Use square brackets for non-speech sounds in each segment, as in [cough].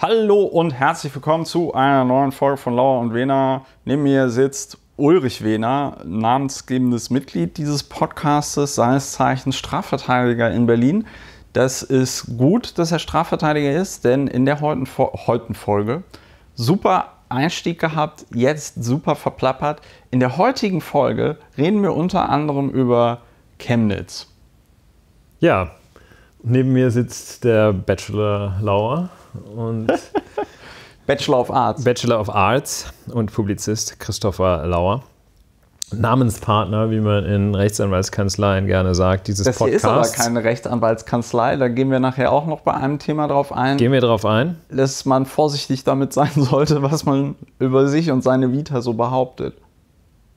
Hallo und herzlich willkommen zu einer neuen Folge von Lauer und Wena. Neben mir sitzt Ulrich Wehner, namensgebendes Mitglied dieses Podcastes, seines Zeichens Strafverteidiger in Berlin. Das ist gut, dass er Strafverteidiger ist, denn in der heutigen, heutigen Folge super Einstieg gehabt, jetzt super verplappert. In der heutigen Folge reden wir unter anderem über Chemnitz. Ja, neben mir sitzt der Bachelor Lauer und [laughs] Bachelor of Arts. Bachelor of Arts und Publizist Christopher Lauer. Namenspartner, wie man in Rechtsanwaltskanzleien gerne sagt, dieses das Podcasts. Das ist aber keine Rechtsanwaltskanzlei, da gehen wir nachher auch noch bei einem Thema drauf ein. Gehen wir drauf ein? Dass man vorsichtig damit sein [laughs] sollte, was man über sich und seine Vita so behauptet.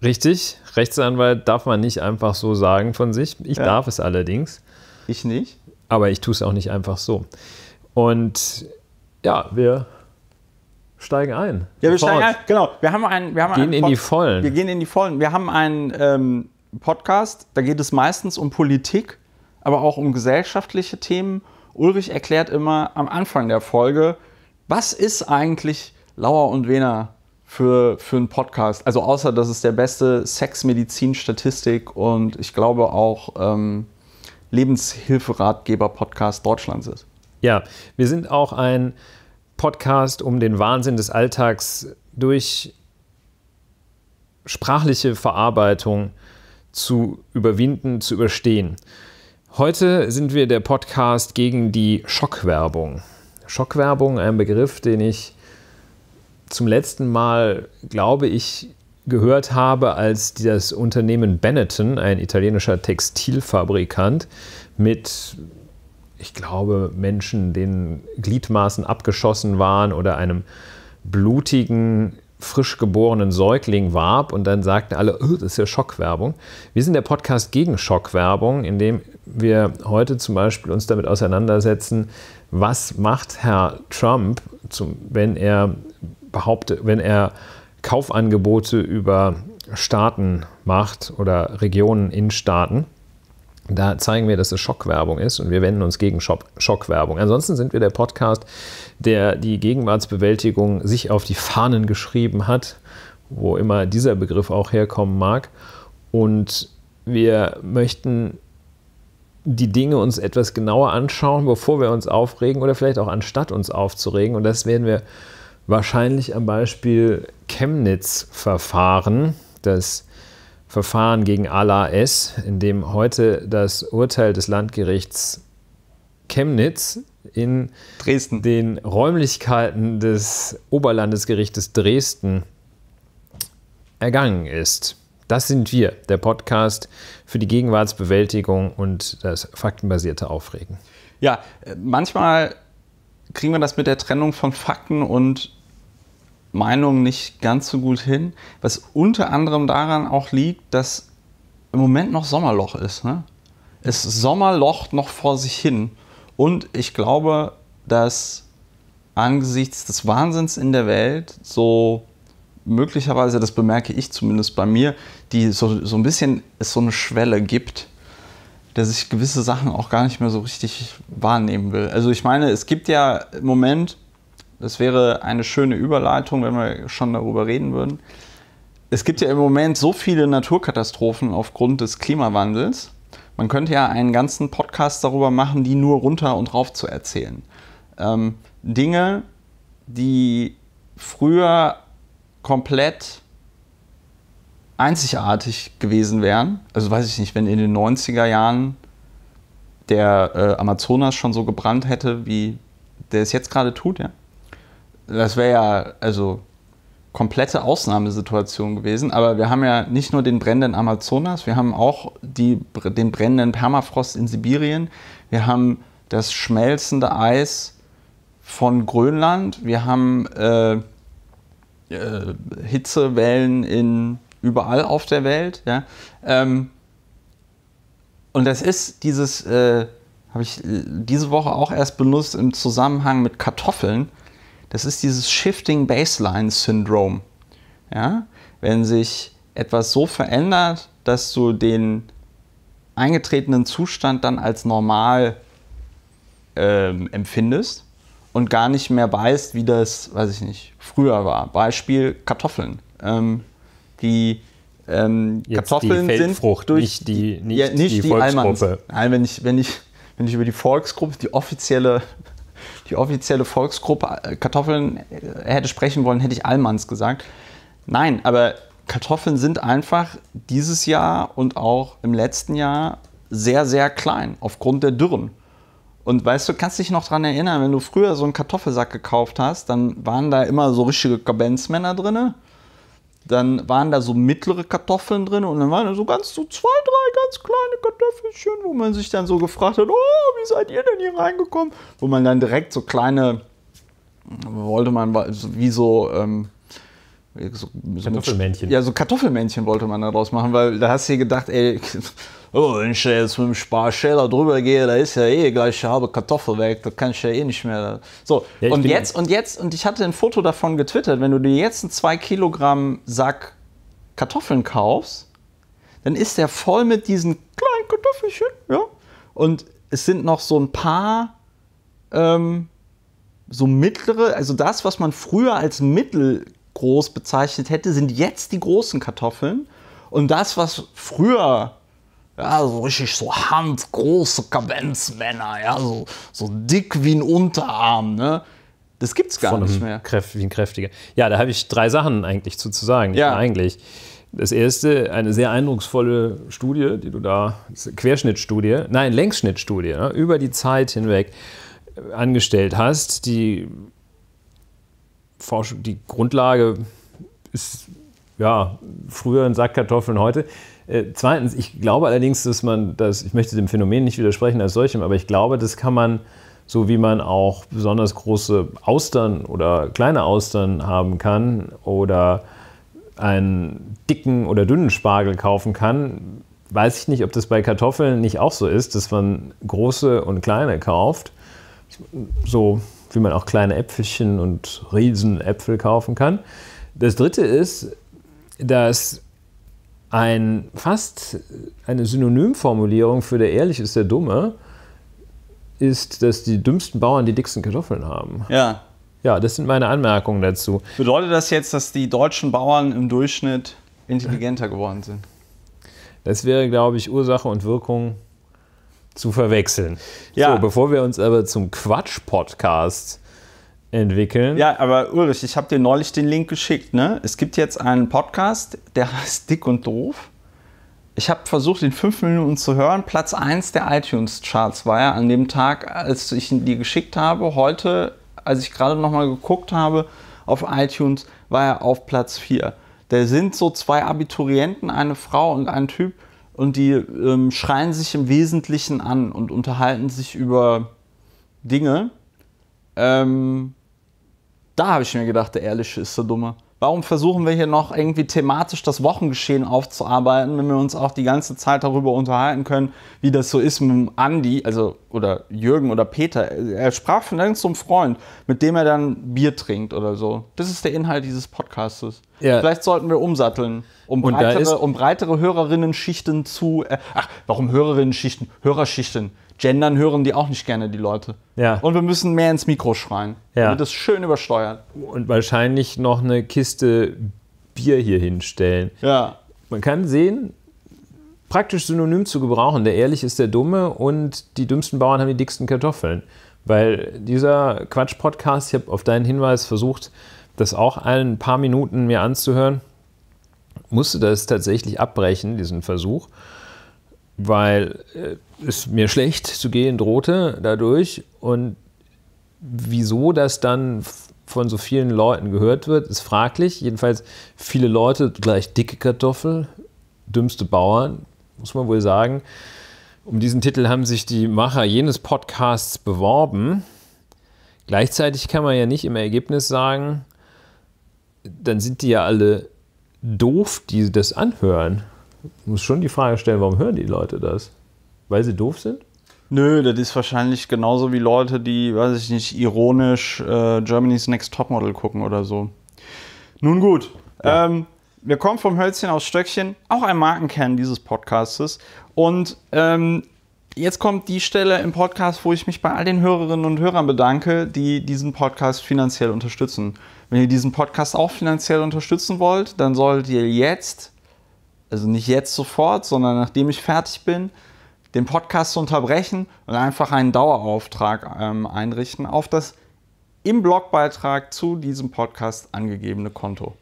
Richtig, Rechtsanwalt darf man nicht einfach so sagen von sich. Ich ja. darf es allerdings. Ich nicht. Aber ich tue es auch nicht einfach so. Und ja, wir steigen ein. Ja, wir steigen ein. Genau. Wir haben einen. Wir haben gehen einen in die Vollen. Wir gehen in die Vollen. Wir haben einen ähm, Podcast, da geht es meistens um Politik, aber auch um gesellschaftliche Themen. Ulrich erklärt immer am Anfang der Folge, was ist eigentlich Lauer und Wena für, für einen Podcast? Also außer, dass es der beste Sexmedizin-Statistik und ich glaube auch ähm, Lebenshilferatgeber-Podcast Deutschlands ist. Ja, wir sind auch ein Podcast, um den Wahnsinn des Alltags durch sprachliche Verarbeitung zu überwinden, zu überstehen. Heute sind wir der Podcast gegen die Schockwerbung. Schockwerbung, ein Begriff, den ich zum letzten Mal, glaube ich, gehört habe, als das Unternehmen Benetton, ein italienischer Textilfabrikant, mit ich glaube, Menschen, denen Gliedmaßen abgeschossen waren oder einem blutigen, frisch geborenen Säugling warb und dann sagten alle, oh, das ist ja Schockwerbung. Wir sind der Podcast gegen Schockwerbung, in dem wir heute zum Beispiel uns damit auseinandersetzen, was macht Herr Trump, wenn er behauptet, wenn er Kaufangebote über Staaten macht oder Regionen in Staaten da zeigen wir, dass es Schockwerbung ist und wir wenden uns gegen Schockwerbung. Ansonsten sind wir der Podcast, der die Gegenwartsbewältigung sich auf die Fahnen geschrieben hat, wo immer dieser Begriff auch herkommen mag. Und wir möchten die Dinge uns etwas genauer anschauen, bevor wir uns aufregen oder vielleicht auch anstatt uns aufzuregen. Und das werden wir wahrscheinlich am Beispiel Chemnitz-Verfahren, das Verfahren gegen Ala S., in dem heute das Urteil des Landgerichts Chemnitz in Dresden. den Räumlichkeiten des Oberlandesgerichtes Dresden ergangen ist. Das sind wir, der Podcast für die Gegenwartsbewältigung und das faktenbasierte Aufregen. Ja, äh, manchmal kriegen wir das mit der Trennung von Fakten und Meinung nicht ganz so gut hin, was unter anderem daran auch liegt, dass im Moment noch Sommerloch ist. Ne? Es Sommerloch noch vor sich hin. Und ich glaube, dass angesichts des Wahnsinns in der Welt so möglicherweise, das bemerke ich zumindest bei mir, die so, so ein bisschen es so eine Schwelle gibt, dass ich gewisse Sachen auch gar nicht mehr so richtig wahrnehmen will. Also ich meine, es gibt ja im Moment das wäre eine schöne Überleitung, wenn wir schon darüber reden würden. Es gibt ja im Moment so viele Naturkatastrophen aufgrund des Klimawandels. Man könnte ja einen ganzen Podcast darüber machen, die nur runter und rauf zu erzählen. Ähm, Dinge, die früher komplett einzigartig gewesen wären. Also weiß ich nicht, wenn in den 90er Jahren der äh, Amazonas schon so gebrannt hätte, wie der es jetzt gerade tut, ja das wäre ja also komplette Ausnahmesituation gewesen. Aber wir haben ja nicht nur den brennenden Amazonas, wir haben auch die, den brennenden Permafrost in Sibirien, wir haben das schmelzende Eis von Grönland, wir haben äh, äh, Hitzewellen in, überall auf der Welt. Ja? Ähm, und das ist dieses, äh, habe ich diese Woche auch erst benutzt im Zusammenhang mit Kartoffeln das ist dieses Shifting Baseline Syndrome. Ja? Wenn sich etwas so verändert, dass du den eingetretenen Zustand dann als normal ähm, empfindest und gar nicht mehr weißt, wie das, weiß ich nicht, früher war. Beispiel Kartoffeln. Ähm, die ähm, Kartoffeln die sind durch nicht die- nicht ja, nicht die die Almans. Volksgruppe. Nein, wenn ich, wenn ich, wenn ich über die Volksgruppe, die offizielle, die offizielle Volksgruppe äh, Kartoffeln äh, hätte sprechen wollen, hätte ich Almans gesagt. Nein, aber Kartoffeln sind einfach dieses Jahr und auch im letzten Jahr sehr, sehr klein aufgrund der Dürren. Und weißt du, kannst dich noch daran erinnern, wenn du früher so einen Kartoffelsack gekauft hast, dann waren da immer so richtige Kabenzmänner drin. Dann waren da so mittlere Kartoffeln drin und dann waren da so ganz so zwei, drei ganz kleine Kartoffelchen, wo man sich dann so gefragt hat, oh, wie seid ihr denn hier reingekommen? Wo man dann direkt so kleine, wollte man so- wie so, ähm, so, so Kartoffelmännchen. Ja, so Kartoffelmännchen wollte man daraus machen, weil da hast du dir gedacht, ey, [laughs] oh, wenn ich da jetzt mit dem Sparschäler drüber gehe, da ist ja eh gleich eine halbe Kartoffel weg, da kann ich ja eh nicht mehr. So, Ja, und jetzt, und jetzt, und ich hatte ein Foto davon getwittert, wenn du dir jetzt einen 2 Kilogramm Sack Kartoffeln kaufst, dann ist der voll mit diesen kleinen Kartoffelchen, ja. Und es sind noch so ein paar ähm, so mittlere, also das, was man früher als mittelgroß bezeichnet hätte, sind jetzt die großen Kartoffeln. Und das, was früher ja, so richtig so handgroße Kabenzmänner, ja, so, so dick wie ein Unterarm, ne? Das gibt's gar von nicht mehr. Kräft, wie ein kräftiger. Ja, da habe ich drei Sachen eigentlich zu, zu sagen. Ja. eigentlich. Das erste, eine sehr eindrucksvolle Studie, die du da, Querschnittstudie, nein, Längsschnittstudie, ne, über die Zeit hinweg angestellt hast. Die, Forschung, die Grundlage ist ja früher ein Sack Kartoffeln heute. Äh, zweitens, ich glaube allerdings, dass man das, ich möchte dem Phänomen nicht widersprechen als solchem, aber ich glaube, das kann man, so wie man auch besonders große Austern oder kleine Austern haben kann oder einen dicken oder dünnen Spargel kaufen kann, weiß ich nicht, ob das bei Kartoffeln nicht auch so ist, dass man große und kleine kauft, so wie man auch kleine Äpfelchen und Riesenäpfel kaufen kann. Das dritte ist, dass ein fast eine Synonymformulierung für der ehrlich ist der Dumme ist, dass die dümmsten Bauern die dicksten Kartoffeln haben. Ja. Ja, das sind meine Anmerkungen dazu. Bedeutet das jetzt, dass die deutschen Bauern im Durchschnitt intelligenter geworden sind? Das wäre, glaube ich, Ursache und Wirkung zu verwechseln. Ja. So, bevor wir uns aber zum Quatsch-Podcast entwickeln. Ja, aber Ulrich, ich habe dir neulich den Link geschickt. Ne? Es gibt jetzt einen Podcast, der [laughs] heißt Dick und Doof. Ich habe versucht, in fünf Minuten zu hören. Platz 1 der iTunes-Charts war er an dem Tag, als ich ihn dir geschickt habe. Heute, als ich gerade nochmal geguckt habe auf iTunes, war er auf Platz 4. Da sind so zwei Abiturienten, eine Frau und ein Typ, und die ähm, schreien sich im Wesentlichen an und unterhalten sich über Dinge. Ähm, da habe ich mir gedacht, der Ehrliche ist der Dumme. Warum versuchen wir hier noch irgendwie thematisch das Wochengeschehen aufzuarbeiten, wenn wir uns auch die ganze Zeit darüber unterhalten können, wie das so ist mit Andi, also oder Jürgen oder Peter. Er sprach von irgendeinem Freund, mit dem er dann Bier trinkt oder so. Das ist der Inhalt dieses Podcastes. Ja. Vielleicht sollten wir umsatteln, um Und da ist- breitere, um breitere Hörerinnen-Schichten zu. Äh, ach, warum Hörerinnen-Schichten? Hörerschichten. Gendern hören die auch nicht gerne, die Leute. Ja. Und wir müssen mehr ins Mikro schreien. Ja. Damit es schön übersteuert. Und wahrscheinlich noch eine Kiste Bier hier hinstellen. Ja. Man kann sehen, praktisch synonym zu gebrauchen. Der Ehrlich ist der Dumme und die dümmsten Bauern haben die dicksten Kartoffeln. Weil dieser Quatsch-Podcast, ich habe auf deinen Hinweis versucht, das auch ein paar Minuten mir anzuhören, musste das tatsächlich abbrechen, diesen Versuch, weil äh, es mir schlecht zu gehen drohte dadurch. Und wieso das dann von so vielen Leuten gehört wird, ist fraglich. Jedenfalls viele Leute gleich dicke Kartoffel, dümmste Bauern, muss man wohl sagen. Um diesen Titel haben sich die Macher jenes Podcasts beworben. Gleichzeitig kann man ja nicht im Ergebnis sagen, dann sind die ja alle doof, die das anhören. Man muss schon die Frage stellen, warum hören die Leute das? Weil sie doof sind? Nö, das ist wahrscheinlich genauso wie Leute, die, weiß ich nicht, ironisch äh, Germany's Next Topmodel gucken oder so. Nun gut. Ähm, wir kommen vom Hölzchen aufs Stöckchen, auch ein Markenkern dieses Podcastes. Und ähm, jetzt kommt die Stelle im Podcast, wo ich mich bei all den Hörerinnen und Hörern bedanke, die diesen Podcast finanziell unterstützen. Wenn ihr diesen Podcast auch finanziell unterstützen wollt, dann solltet ihr jetzt, also nicht jetzt sofort, sondern nachdem ich fertig bin, den Podcast unterbrechen und einfach einen Dauerauftrag ähm, einrichten auf das im Blogbeitrag zu diesem Podcast angegebene Konto.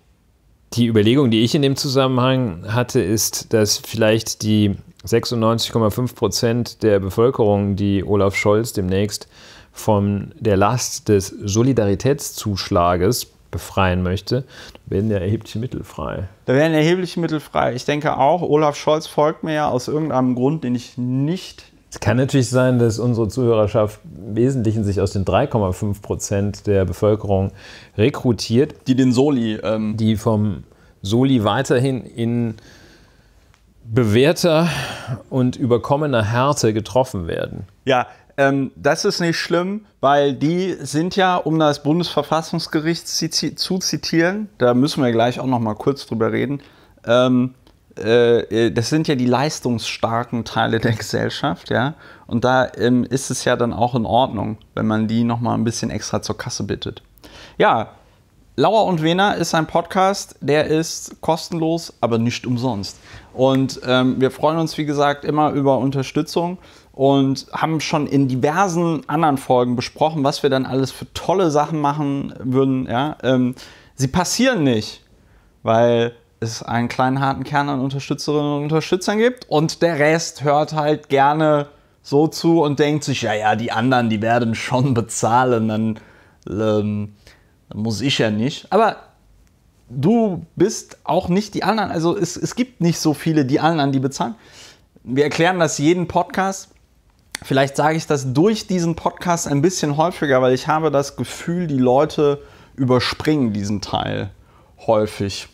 Die Überlegung, die ich in dem Zusammenhang hatte, ist, dass vielleicht die 96,5 Prozent der Bevölkerung, die Olaf Scholz demnächst von der Last des Solidaritätszuschlages befreien möchte, werden ja erhebliche Mittel frei. Da werden erhebliche Mittel frei. Ich denke auch, Olaf Scholz folgt mir ja aus irgendeinem Grund, den ich nicht. Es kann natürlich sein, dass unsere Zuhörerschaft im Wesentlichen sich aus den 3,5 Prozent der Bevölkerung rekrutiert. Die den Soli. Ähm die vom Soli weiterhin in bewährter und überkommener Härte getroffen werden. Ja, ähm, das ist nicht schlimm, weil die sind ja, um das Bundesverfassungsgericht zu zitieren, da müssen wir gleich auch noch mal kurz drüber reden, ähm, äh, das sind ja die leistungsstarken Teile der [laughs] Gesellschaft, ja. Und da ähm, ist es ja dann auch in Ordnung, wenn man die noch mal ein bisschen extra zur Kasse bittet. Ja, Lauer und Wena ist ein Podcast, der ist kostenlos, aber nicht umsonst. Und ähm, wir freuen uns, wie gesagt, immer über Unterstützung und haben schon in diversen anderen Folgen besprochen, was wir dann alles für tolle Sachen machen würden. Ja? Ähm, sie passieren nicht, weil es einen kleinen harten Kern an Unterstützerinnen und Unterstützern gibt und der Rest hört halt gerne so zu und denkt sich, ja, ja, die anderen, die werden schon bezahlen, dann, ähm, dann muss ich ja nicht. Aber du bist auch nicht die anderen. Also es, es gibt nicht so viele, die anderen, die bezahlen. Wir erklären das jeden Podcast. Vielleicht sage ich das durch diesen Podcast ein bisschen häufiger, weil ich habe das Gefühl, die Leute überspringen diesen Teil häufig.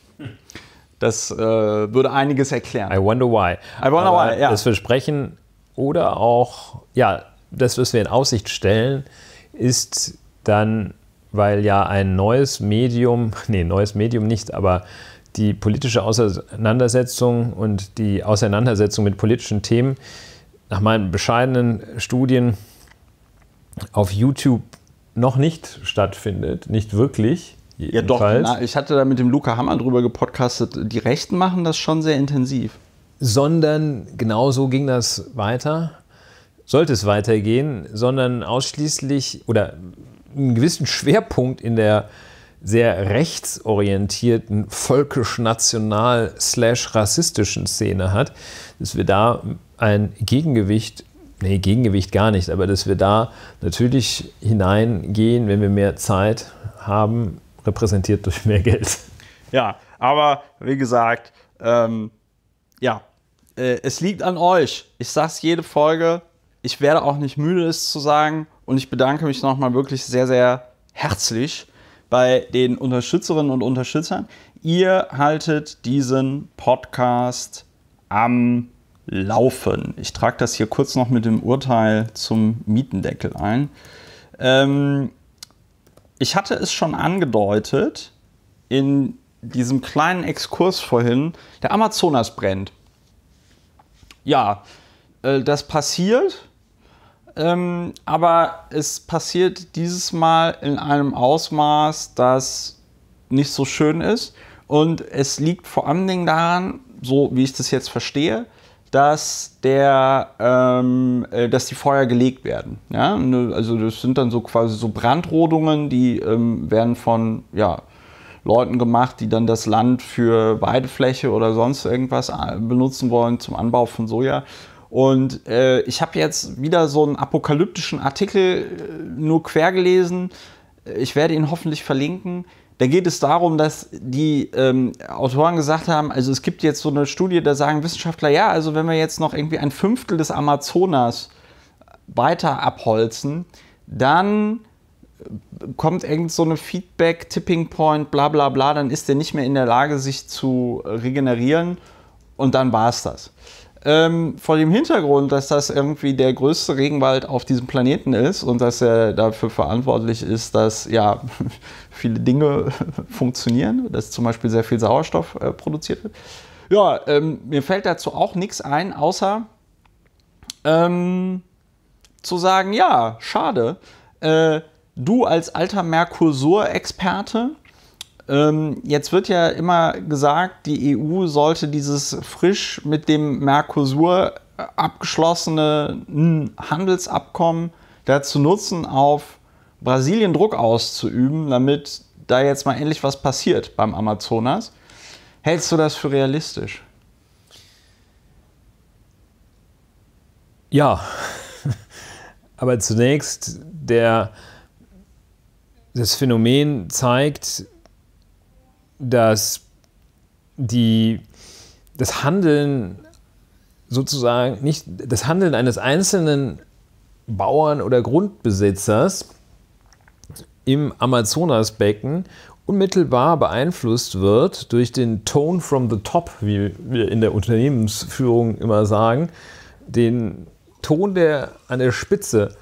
Das äh, würde einiges erklären. I wonder why. I wonder Aber why, ja. Das Versprechen oder auch, ja, das, was wir in Aussicht stellen, ist dann, weil ja ein neues Medium, [laughs] nee, neues Medium nicht, aber die politische Auseinandersetzung und die Auseinandersetzung mit politischen Themen nach meinen bescheidenen Studien auf YouTube noch nicht stattfindet, nicht wirklich. Ja, doch. Na, ich hatte da mit dem Luca Hammer drüber gepodcastet. Die Rechten machen das schon sehr intensiv. Sondern genauso ging das weiter, sollte es weitergehen, sondern ausschließlich oder einen gewissen Schwerpunkt in der sehr rechtsorientierten, völkisch-national-rassistischen Szene hat, dass wir da ein Gegengewicht, nee, Gegengewicht gar nicht, aber dass wir da natürlich hineingehen, wenn wir mehr Zeit haben, repräsentiert durch mehr Geld. Ja, aber wie gesagt, ähm, ja, äh, es liegt an euch. Ich sage es jede Folge. Ich werde auch nicht müde, es zu sagen. Und ich bedanke mich nochmal wirklich sehr, sehr herzlich bei den Unterstützerinnen und Unterstützern. Ihr haltet diesen Podcast am Laufen. Ich trage das hier kurz noch mit dem Urteil zum Mietendeckel ein. Ähm, ich hatte es schon angedeutet in diesem kleinen Exkurs vorhin, der Amazonas brennt. Ja, äh, das passiert, ähm, aber es passiert dieses Mal in einem Ausmaß, das nicht so schön ist. Und es liegt vor allen Dingen daran, so wie ich das jetzt verstehe, dass, der, ähm, äh, dass die Feuer gelegt werden. Ja? Also das sind dann so quasi so Brandrodungen, die ähm, werden von ja, Leuten gemacht, die dann das Land für Weidefläche oder sonst irgendwas äh, benutzen wollen zum Anbau von Soja. Und äh, ich habe jetzt wieder so einen apokalyptischen Artikel äh, nur quer gelesen. Ich werde ihn hoffentlich verlinken da geht es darum, dass die ähm, Autoren gesagt haben, also es gibt jetzt so eine Studie, da sagen Wissenschaftler, ja, also wenn wir jetzt noch irgendwie ein Fünftel des Amazonas weiter abholzen, dann kommt irgend so eine Feedback, Tipping Point, bla bla bla, dann ist der nicht mehr in der Lage, sich zu regenerieren und dann war es das. Ähm, vor dem Hintergrund, dass das irgendwie der größte Regenwald auf diesem Planeten ist und dass er dafür verantwortlich ist, dass ja [laughs] viele Dinge [laughs] funktionieren, dass zum Beispiel sehr viel Sauerstoff äh, produziert wird. Ja, ähm, mir fällt dazu auch nichts ein, außer ähm, zu sagen, ja, schade. Äh, du als alter Mercosur-Experte, ähm, jetzt wird ja immer gesagt, die EU sollte dieses frisch mit dem Mercosur abgeschlossene Handelsabkommen dazu nutzen, auf Brasilien Druck auszuüben, damit da jetzt mal endlich was passiert beim Amazonas. Hältst du das für realistisch? Ja, [laughs] aber zunächst der, das Phänomen zeigt, dass die, das Handeln sozusagen nicht das Handeln eines einzelnen Bauern oder Grundbesitzers im Amazonasbecken unmittelbar beeinflusst wird durch den Tone from the top, wie wir in der Unternehmensführung immer sagen, den Ton, der an der Spitze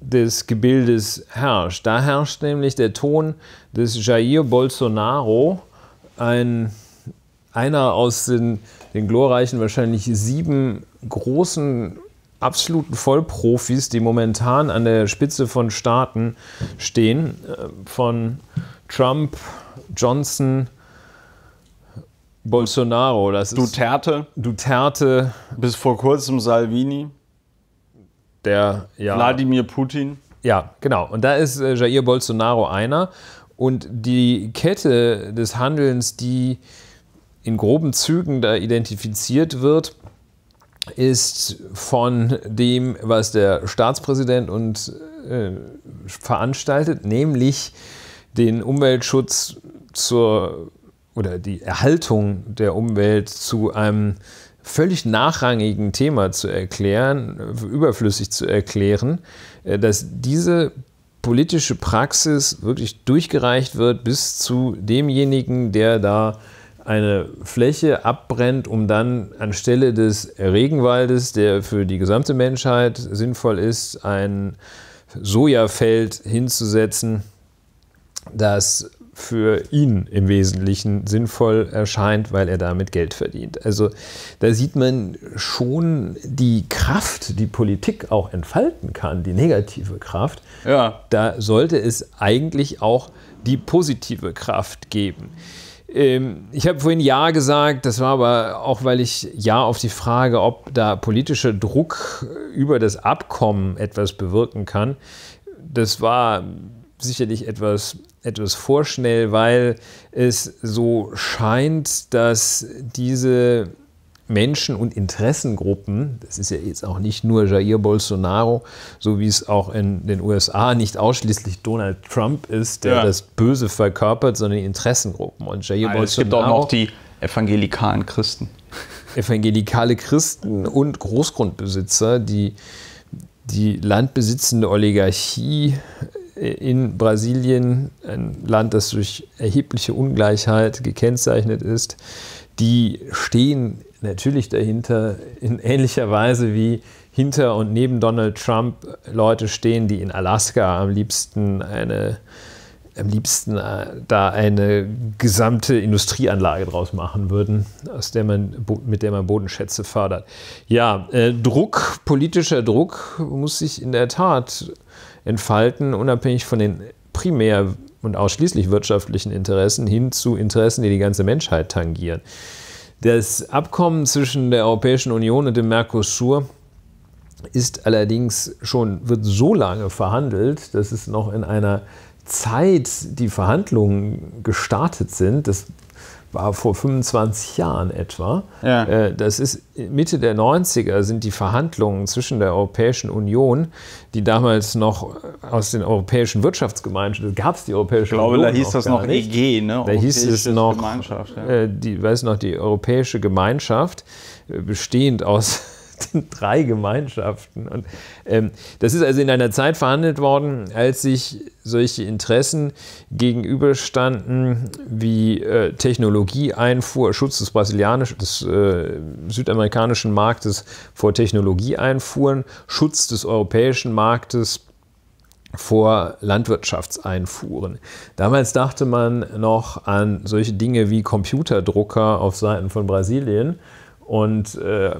des Gebildes herrscht. Da herrscht nämlich der Ton des Jair Bolsonaro, ein, einer aus den, den glorreichen wahrscheinlich sieben großen absoluten Vollprofis, die momentan an der Spitze von Staaten stehen, äh, von Trump, Johnson, Bolsonaro, das ist Duterte. Duterte. Bis vor kurzem Salvini. Der, ja. Wladimir Putin. Ja, genau. Und da ist äh, Jair Bolsonaro einer. Und die Kette des Handelns, die in groben Zügen da identifiziert wird, ist von dem, was der Staatspräsident und äh, veranstaltet, nämlich den Umweltschutz zur oder die Erhaltung der Umwelt zu einem völlig nachrangigen Thema zu erklären, überflüssig zu erklären, äh, dass diese politische Praxis wirklich durchgereicht wird bis zu demjenigen, der da eine Fläche abbrennt, um dann anstelle des Regenwaldes, der für die gesamte Menschheit sinnvoll ist, ein Sojafeld hinzusetzen, das für ihn im Wesentlichen sinnvoll erscheint, weil er damit Geld verdient. Also da sieht man schon die Kraft, die Politik auch entfalten kann, die negative Kraft. Ja. Da sollte es eigentlich auch die positive Kraft geben. Ähm, ich habe vorhin Ja gesagt, das war aber auch, weil ich Ja auf die Frage, ob da politischer Druck über das Abkommen etwas bewirken kann. Das war sicherlich etwas, etwas vorschnell, weil es so scheint, dass diese Menschen und Interessengruppen, das ist ja jetzt auch nicht nur Jair Bolsonaro, so wie es auch in den USA nicht ausschließlich Donald Trump ist, der ja. das Böse verkörpert, sondern die Interessengruppen. Und Jair Nein, Bolsonaro. Es gibt auch noch die evangelikalen Christen. Evangelikale Christen und Großgrundbesitzer, die die landbesitzende Oligarchie in Brasilien, ein Land, das durch erhebliche Ungleichheit gekennzeichnet ist, die stehen natürlich dahinter in ähnlicher Weise wie hinter und neben Donald Trump Leute stehen, die in Alaska am liebsten eine am liebsten äh, da eine gesamte Industrieanlage draus machen würden, aus der man, mit der man Bodenschätze fördert. Ja, äh, Druck, politischer Druck muss sich in der Tat entfalten, unabhängig von den primär und ausschließlich wirtschaftlichen Interessen hin zu Interessen, die die ganze Menschheit tangieren. Das Abkommen zwischen der Europäischen Union und dem Mercosur ist allerdings schon, wird so lange verhandelt, dass es noch in einer Zeit die Verhandlungen gestartet sind. Das war vor 25 Jahren etwa. Ja. Äh, das ist Mitte der 90er sind die Verhandlungen zwischen der Europäischen Union, die damals noch aus den europäischen Wirtschaftsgemeinschaften, gab es die Europäische Union. Ich glaube, da hieß das noch nicht. EG, ne? Da hieß es noch, Gemeinschaft, ja. Äh, die, weiß noch, die Europäische Gemeinschaft, äh, bestehend aus drei Gemeinschaften. Und ähm, das ist also in einer Zeit verhandelt worden, als sich solche Interessen gegenüberstanden wie äh, Technologieeinfuhr, Schutz des brasilianischen, des äh, südamerikanischen Marktes vor Technologieeinfuhren, Schutz des europäischen Marktes vor Landwirtschaftseinfuhren. Damals dachte man noch an solche Dinge wie Computerdrucker auf Seiten von Brasilien und äh,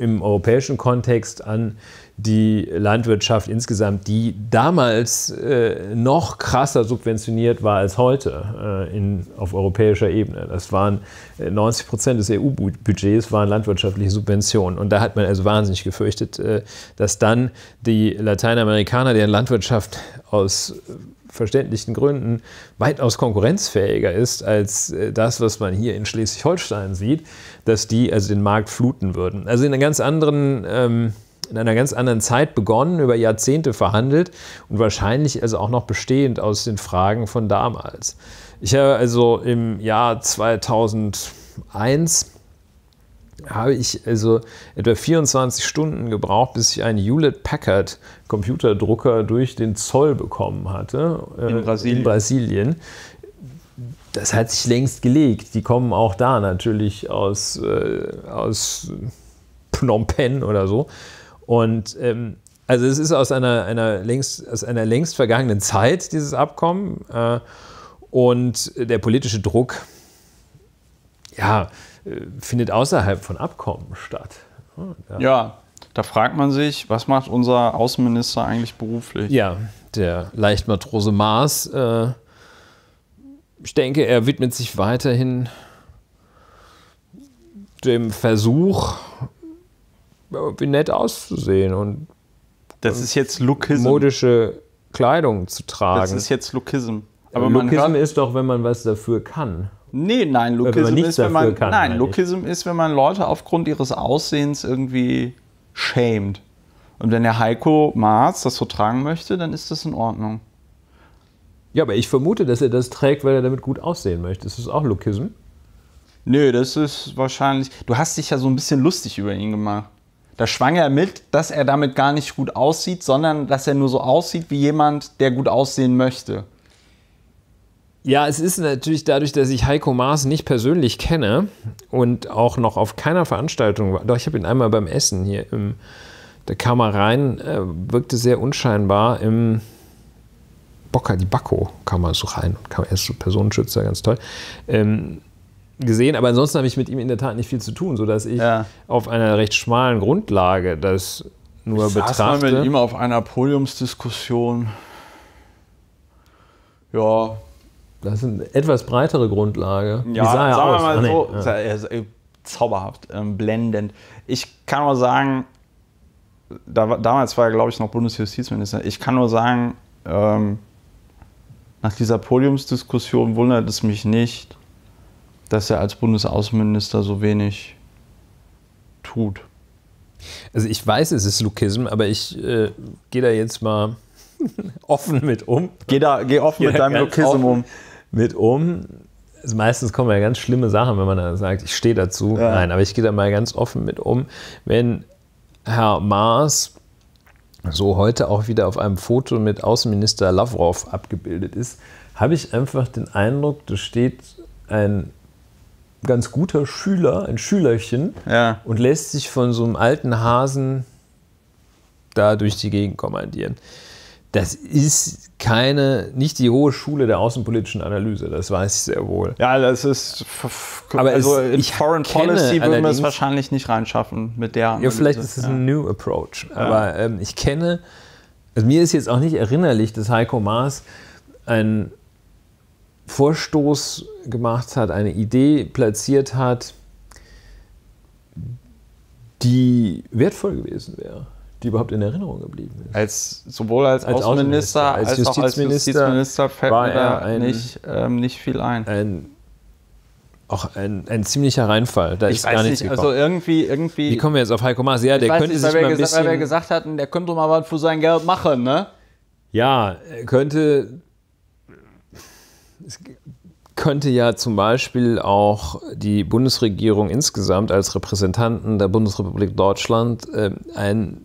im europäischen Kontext an die Landwirtschaft insgesamt, die damals äh, noch krasser subventioniert war als heute äh, in, auf europäischer Ebene. Das waren äh, 90 Prozent des EU-Budgets waren landwirtschaftliche Subventionen. Und da hat man also wahnsinnig gefürchtet, äh, dass dann die Lateinamerikaner, deren Landwirtschaft aus verständlichen Gründen weitaus konkurrenzfähiger ist als äh, das, was man hier in Schleswig-Holstein sieht, dass die also den Markt fluten würden. Also in einer ganz anderen ähm, in einer ganz anderen Zeit begonnen, über Jahrzehnte verhandelt und wahrscheinlich also auch noch bestehend aus den Fragen von damals. Ich habe also im Jahr 2001 habe ich also etwa 24 Stunden gebraucht, bis ich einen Hewlett Packard Computerdrucker durch den Zoll bekommen hatte. Äh, in Brasilien. In Brasilien. Das hat sich längst gelegt. Die kommen auch da natürlich aus, äh, aus Phnom Penh oder so. Und ähm, also es ist aus einer, einer, längst, aus einer längst vergangenen Zeit, dieses Abkommen. Äh, und der politische Druck, ja, äh, findet außerhalb von Abkommen statt. Ja. ja. da fragt man sich, was macht unser Außenminister eigentlich beruflich? Ja, der Leichtmatrose Maas. Äh, ich denke, er widmet sich weiterhin dem Versuch, wie nett auszusehen und das ist jetzt Lookism. modische Kleidung zu tragen. Das ist jetzt Lookism. Aber Lookism ist doch, wenn man was dafür kann. Nee, nein, Lookism ist, wenn man, kann, nein, Lookism ist, wenn man Leute aufgrund ihres Aussehens irgendwie schämt. Und wenn der Heiko Maas das so tragen möchte, dann ist das in Ordnung. Ja, aber ich vermute, dass er das trägt, weil er damit gut aussehen möchte. Ist das auch Lookism? Nö, das ist wahrscheinlich. Du hast dich ja so ein bisschen lustig über ihn gemacht. Da schwang er mit, dass er damit gar nicht gut aussieht, sondern dass er nur so aussieht wie jemand, der gut aussehen möchte. Ja, es ist natürlich dadurch, dass ich Heiko Maas nicht persönlich kenne und auch noch auf keiner Veranstaltung war. Doch, ich habe ihn einmal beim Essen hier im, da kam er rein, äh, wirkte sehr unscheinbar im Bocker die Bacco kam er so rein, kam erst so Personenschützer, ganz toll. Ähm, gesehen, aber ansonsten habe ich mit ihm in der Tat nicht viel zu tun, sodass ich ja. auf einer recht schmalen Grundlage das nur ich betrachte. Saß mal mit ihm auf einer Podiumsdiskussion. Ja, das ist eine etwas breitere Grundlage. Ja, Wie sah er sagen aus? wir mal ah, so, er ist zauberhaft, ähm, blendend. Ich kann nur sagen, da, damals war er, glaube ich, noch Bundesjustizminister. Ich kann nur sagen, ähm, nach dieser Podiumsdiskussion wundert es mich nicht, dass er als Bundesaußenminister so wenig tut. Also ich weiß, es ist Lukism, aber ich äh, gehe da jetzt mal [laughs] offen mit um. Geh, da, geh offen geh mit deinem Lukism um mit um. Also meistens kommen ja ganz schlimme Sachen, wenn man dann sagt, ich stehe dazu. Ja. Nein, aber ich gehe da mal ganz offen mit um. Wenn Herr Maas so heute auch wieder auf einem Foto mit Außenminister Lavrov abgebildet ist, habe ich einfach den Eindruck, da steht ein ganz guter Schüler, ein Schülerchen, ja. und lässt sich von so einem alten Hasen da durch die Gegend kommandieren das ist keine, nicht die hohe Schule der außenpolitischen Analyse, das weiß ich sehr wohl. Ja, das ist, aber also es, in Foreign Policy würden wir es wahrscheinlich nicht reinschaffen mit der Analyse. Ja, vielleicht ist es ja. ein New Approach, aber ja. ähm, ich kenne, also mir ist jetzt auch nicht erinnerlich, dass Heiko Maas einen Vorstoß gemacht hat, eine Idee platziert hat, die wertvoll gewesen wäre die überhaupt in Erinnerung geblieben ist. Als, sowohl als, als Außenminister, als, als Justizminister, auch als Justizminister fällt mir da ein, nicht, ähm, nicht viel ein. ein auch ein, ein ziemlicher Reinfall. Da ich ist weiß gar nichts nicht, also irgendwie, irgendwie. Wie kommen wir jetzt auf Heiko Maas? Ja, der könnte nicht, sich mal ein gesagt, bisschen. Weil wir gesagt hatten, der könnte mal was für sein Geld machen, ne? Ja, er könnte. Es könnte ja zum Beispiel auch die Bundesregierung insgesamt als Repräsentanten der Bundesrepublik Deutschland äh, ein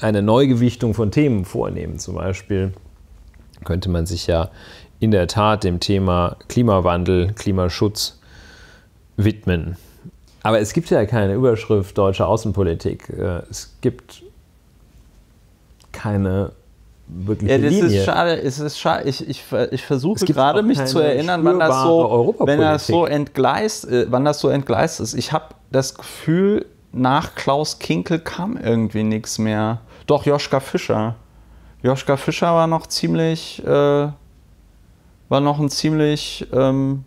eine Neugewichtung von Themen vornehmen. Zum Beispiel könnte man sich ja in der Tat dem Thema Klimawandel, Klimaschutz widmen. Aber es gibt ja keine Überschrift deutsche Außenpolitik. Äh, es gibt keine wirkliche ja, das Linie. Ist schade, es ist schade. Ich, ich, ich versuche gerade mich zu erinnern, wann das so, wenn das so entgleist, äh, wann das so entgleist ist. Ich habe das Gefühl, nach Klaus Kinkel kam irgendwie nichts mehr. Doch, Joschka Fischer. Joschka Fischer war noch ziemlich, äh, war noch ein ziemlich ähm,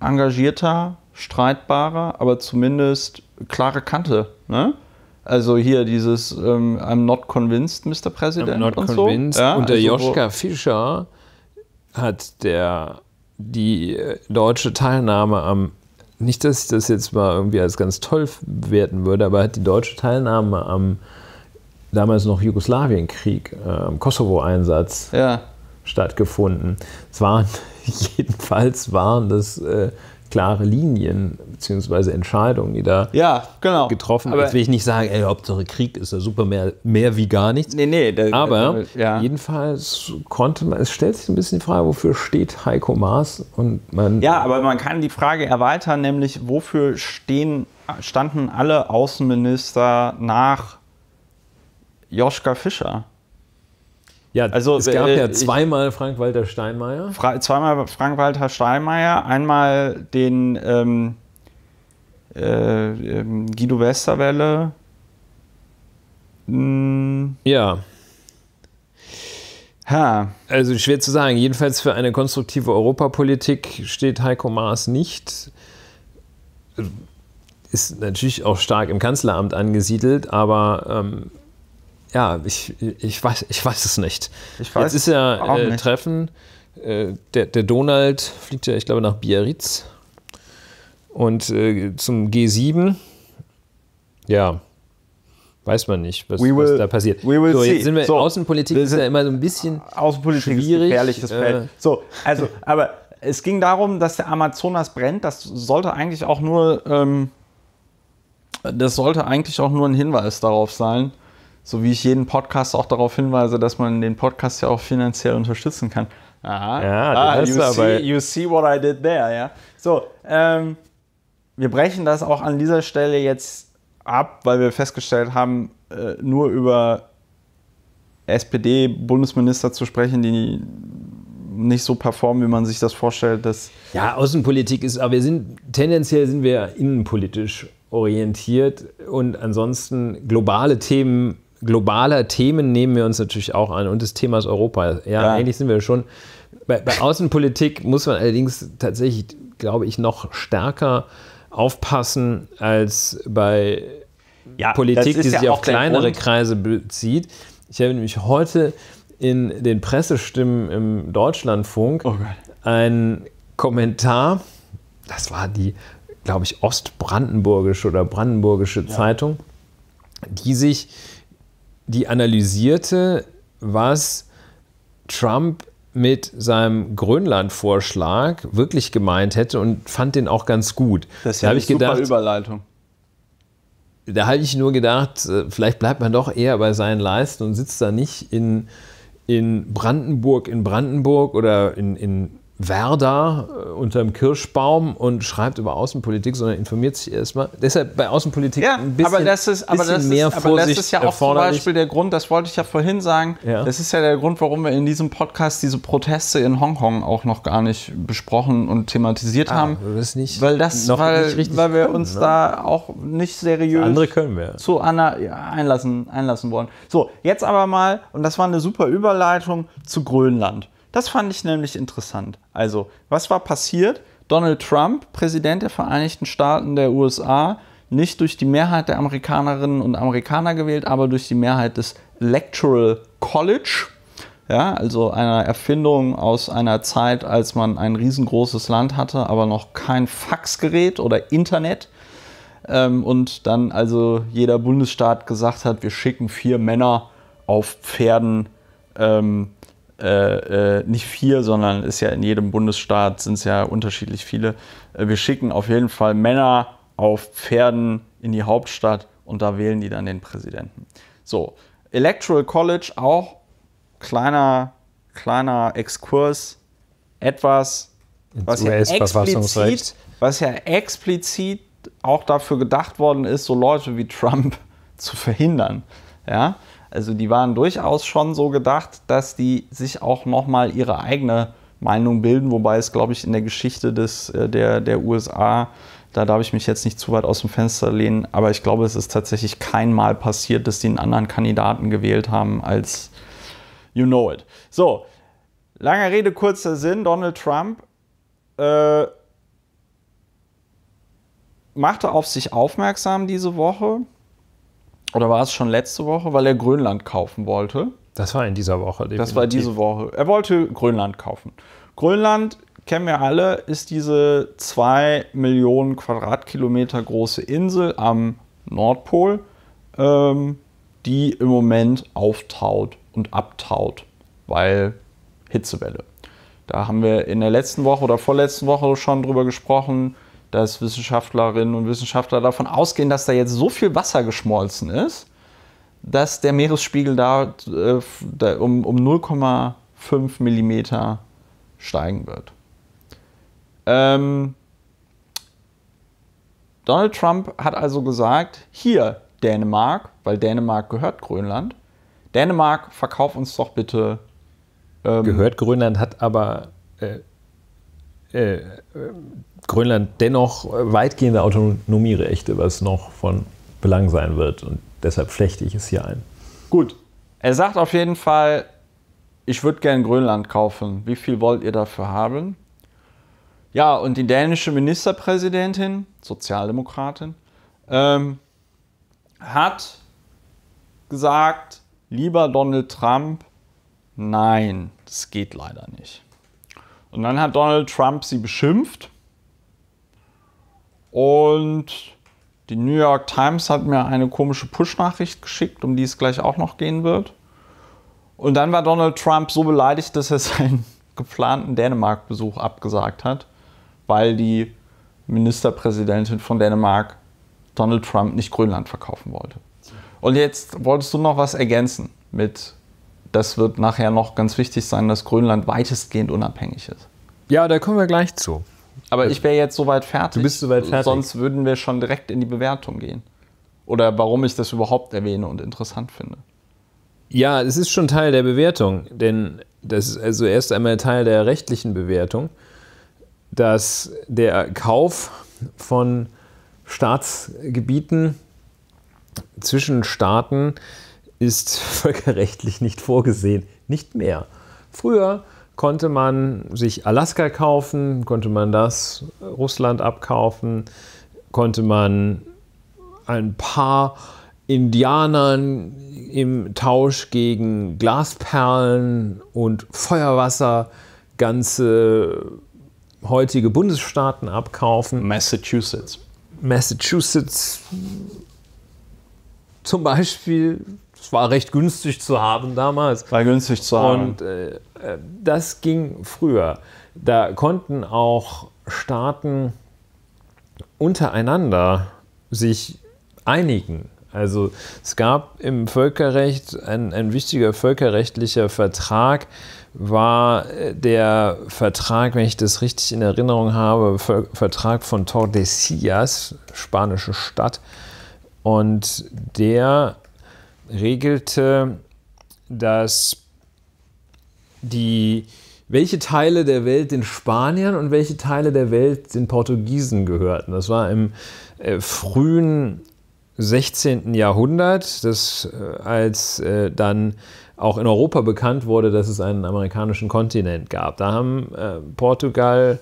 engagierter, streitbarer, aber zumindest klare Kante. Ne? Also hier dieses ähm, I'm not convinced, Mr. President. I'm not und convinced. So. Ja, und der also, Joschka Fischer hat der die äh, deutsche Teilnahme am nicht, dass ich das jetzt mal irgendwie als ganz toll werten würde, aber hat die deutsche Teilnahme am damals noch Jugoslawienkrieg, äh, Kosovo-Einsatz ja. stattgefunden. Es waren [laughs] jedenfalls waren das äh, klare Linien bzw. Entscheidungen, die da ja, genau. getroffen Aber Jetzt will ich nicht sagen, ey, Hauptsache Krieg ist ja super, mehr, mehr wie gar nichts. Nee, nee. Der, Aber ja. jedenfalls konnte man, es stellt sich ein bisschen die Frage, wofür steht Heiko Maas und man. Ja, aber man kann die Frage erweitern, nämlich wofür stehen, standen alle Außenminister nach Joschka Fischer? Ja, Also, es gab äh, ja zweimal Frank-Walter Steinmeier. Fra zweimal Frank-Walter Steinmeier, einmal den ähm, äh, ähm, Guido Westerwelle. Hm, Ja, ha, also schwer zu sagen. Jedenfalls für eine konstruktive Europapolitik steht Heiko Maas nicht. Ist natürlich auch stark im Kanzleramt angesiedelt, aber ähm, ja, ich, ich, weiß, ich weiß es nicht. Ich weiß Jetzt ist ja auch äh. Treffen. Äh, der, der Donald fliegt ja, ich glaube, nach Biarritz. Und äh, zum G7. Ja, weiß man nicht, was, will- was da passiert. so, see. jetzt sind wir, So, Außenpolitik wir ist ja immer so ein bisschen Außenpolitik ist Schwierig, gefährliches äh, Feld. So, also, aber es ging darum, dass der Amazonas brennt. Das sollte eigentlich auch nur, ähm, das sollte eigentlich auch nur ein Hinweis darauf sein, so wie ich jeden Podcast auch darauf hinweise, dass man den Podcast ja auch finanziell unterstützen kann. Aha. Ja, ah, you, see, you see what I did there, ja. So, ähm, wir brechen das auch an dieser Stelle jetzt ab, weil wir festgestellt haben, äh, nur über SPD-Bundesminister zu sprechen, die nicht so performen, wie man sich das vorstellt, das Ja, Außenpolitik ist, aber wir sind tendenziell sind wir innenpolitisch orientiert und ansonsten globale Themen, globaler Themen nehmen wir uns natürlich auch an und das Thema ist Europa. Ja, Ja. eigentlich sind wir schon. Bei, bei Außenpolitik muss man allerdings tatsächlich, glaube ich, noch stärker aufpassen als bei ja, Politik, die sich ja auf kleinere. Kreise bezieht. Ich habe nämlich heute in den Pressestimmen im Deutschlandfunk Oh einen Kommentar, das war die, glaube ich, ostbrandenburgische oder brandenburgische Zeitung, die sich, die analysierte, was Trump mit seinem Grönland-Vorschlag wirklich gemeint hätte und fand den auch ganz gut. Das ist da ja habe eine ich super gedacht, Überleitung. da habe ich nur gedacht, äh, vielleicht bleibt man doch eher bei seinen Leisten und sitzt da nicht in, in Brandenburg, in Brandenburg oder in, in Werder äh, unterm Kirschbaum und schreibt über Außenpolitik, sondern informiert sich erstmal. Deshalb bei Außenpolitik Ja, ein bisschen, aber das ist, aber das mehr ist, aber das Vorsicht ist ja auch zum. Beispiel der Grund, das wollte ich ja vorhin sagen, Ja. das ist ja der Grund, warum wir in diesem Podcast diese Proteste in Hongkong auch noch gar nicht besprochen und thematisiert haben. weil wir es nicht- weil das, weil, nicht weil wir können, uns ne? da auch nicht seriös Andere können wir. zu Anna ja, einlassen, einlassen wollen. So, jetzt aber mal, und das war eine super Überleitung zu Grönland. Das fand ich nämlich interessant. Also, was war passiert? Donald Trump, Präsident der Vereinigten Staaten der USA, nicht durch die Mehrheit der Amerikanerinnen und Amerikaner gewählt, aber durch die Mehrheit des Electoral College. Ja, also einer Erfindung aus einer Zeit, als man ein riesengroßes Land hatte, aber noch kein Faxgerät oder Internet. Ähm, und dann also jeder Bundesstaat gesagt hat, wir schicken vier Männer auf Pferden, ähm, äh, äh, nicht vier, sondern ist ja in jedem Bundesstaat sind es ja unterschiedlich viele. Äh, wir schicken auf jeden Fall Männer auf Pferden in die Hauptstadt und da wählen die dann den Präsidenten. So, Electoral College auch kleiner, kleiner Exkurs, etwas, was ja, explizit, was ja explizit auch dafür gedacht worden ist, so Leute wie Trump [laughs] zu verhindern. Ja? Also die waren durchaus schon so gedacht, dass die sich auch nochmal ihre eigene Meinung bilden, wobei es, glaube ich, in der Geschichte des, äh, der, der USA Da darf ich mich jetzt nicht zu weit aus dem Fenster lehnen, aber ich glaube, es ist tatsächlich kein Mal passiert, dass die einen anderen Kandidaten gewählt haben als You Know It. So, lange Rede, kurzer Sinn. Donald Trump äh, machte auf sich aufmerksam diese Woche. Oder war es schon letzte Woche, weil er Grönland kaufen wollte? Das war in dieser Woche. Definitiv. Das war diese Woche. Er wollte Grönland kaufen. Grönland, kennen wir alle, ist diese zwei Millionen Quadratkilometer große Insel am Nordpol, ähm, die im Moment auftaut und abtaut, weil Hitzewelle. Da haben wir in der letzten Woche oder vorletzten Woche schon drüber gesprochen, dass Wissenschaftlerinnen und Wissenschaftler davon ausgehen, dass da jetzt so viel Wasser geschmolzen ist, dass der Meeresspiegel da, äh, da um, um 0,5 Millimeter steigen wird. Ähm, Donald Trump hat also gesagt, hier Dänemark, weil Dänemark gehört Grönland, Dänemark, verkauf uns doch bitte. Ähm, gehört Grönland, hat aber äh, äh, Grönland dennoch weitgehende Autonomierechte, was noch von Belang sein wird. Und deshalb flechte ich es hier ein. Gut. Er sagt auf jeden Fall, ich würde gerne Grönland kaufen. Wie viel wollt ihr dafür haben? Ja, und die dänische Ministerpräsidentin, Sozialdemokratin, ähm, hat gesagt, lieber Donald Trump, nein, das geht leider nicht. Und dann hat Donald Trump sie beschimpft. Und die New York Times hat mir eine komische Push-Nachricht geschickt, um die es gleich auch noch gehen wird. Und dann war Donald Trump so beleidigt, dass er [laughs] seinen geplanten Dänemark-Besuch abgesagt hat, weil die Ministerpräsidentin von Dänemark Donald Trump nicht Grönland verkaufen wollte. Und jetzt wolltest du noch was ergänzen mit das wird nachher noch ganz wichtig sein, dass Grönland weitestgehend unabhängig ist. Ja, da kommen wir gleich zu. Aber ich wäre jetzt soweit fertig. Du bist soweit fertig. Sonst würden wir schon direkt in die Bewertung gehen. Oder warum ich das überhaupt erwähne und interessant finde. Ja, es ist schon Teil der Bewertung, denn das ist also erst einmal Teil der rechtlichen Bewertung, dass der Kauf von Staatsgebieten zwischen Staaten ist [laughs] völkerrechtlich nicht vorgesehen. Nicht mehr. Früher konnte man sich Alaska kaufen, konnte man das Russland abkaufen, konnte man ein paar Indianern im Tausch gegen Glasperlen und Feuerwasser ganze heutige Bundesstaaten abkaufen. Massachusetts. Massachusetts zum Beispiel es war recht günstig zu haben damals. War günstig zu haben. Und äh, äh, das ging früher. Da konnten auch Staaten untereinander sich einigen. Also es gab im Völkerrecht ein, ein wichtiger völkerrechtlicher Vertrag, war äh, der Vertrag, wenn ich das richtig in Erinnerung habe, Vertrag von Tordesillas, spanische Stadt. Und der regelte, dass die, welche Teile der Welt den Spaniern und welche Teile der Welt den Portugiesen gehörten. Das war im äh, frühen 16. Jahrhundert, das, äh, als äh, dann auch in Europa bekannt wurde, dass es einen amerikanischen Kontinent gab. Da haben äh, Portugal,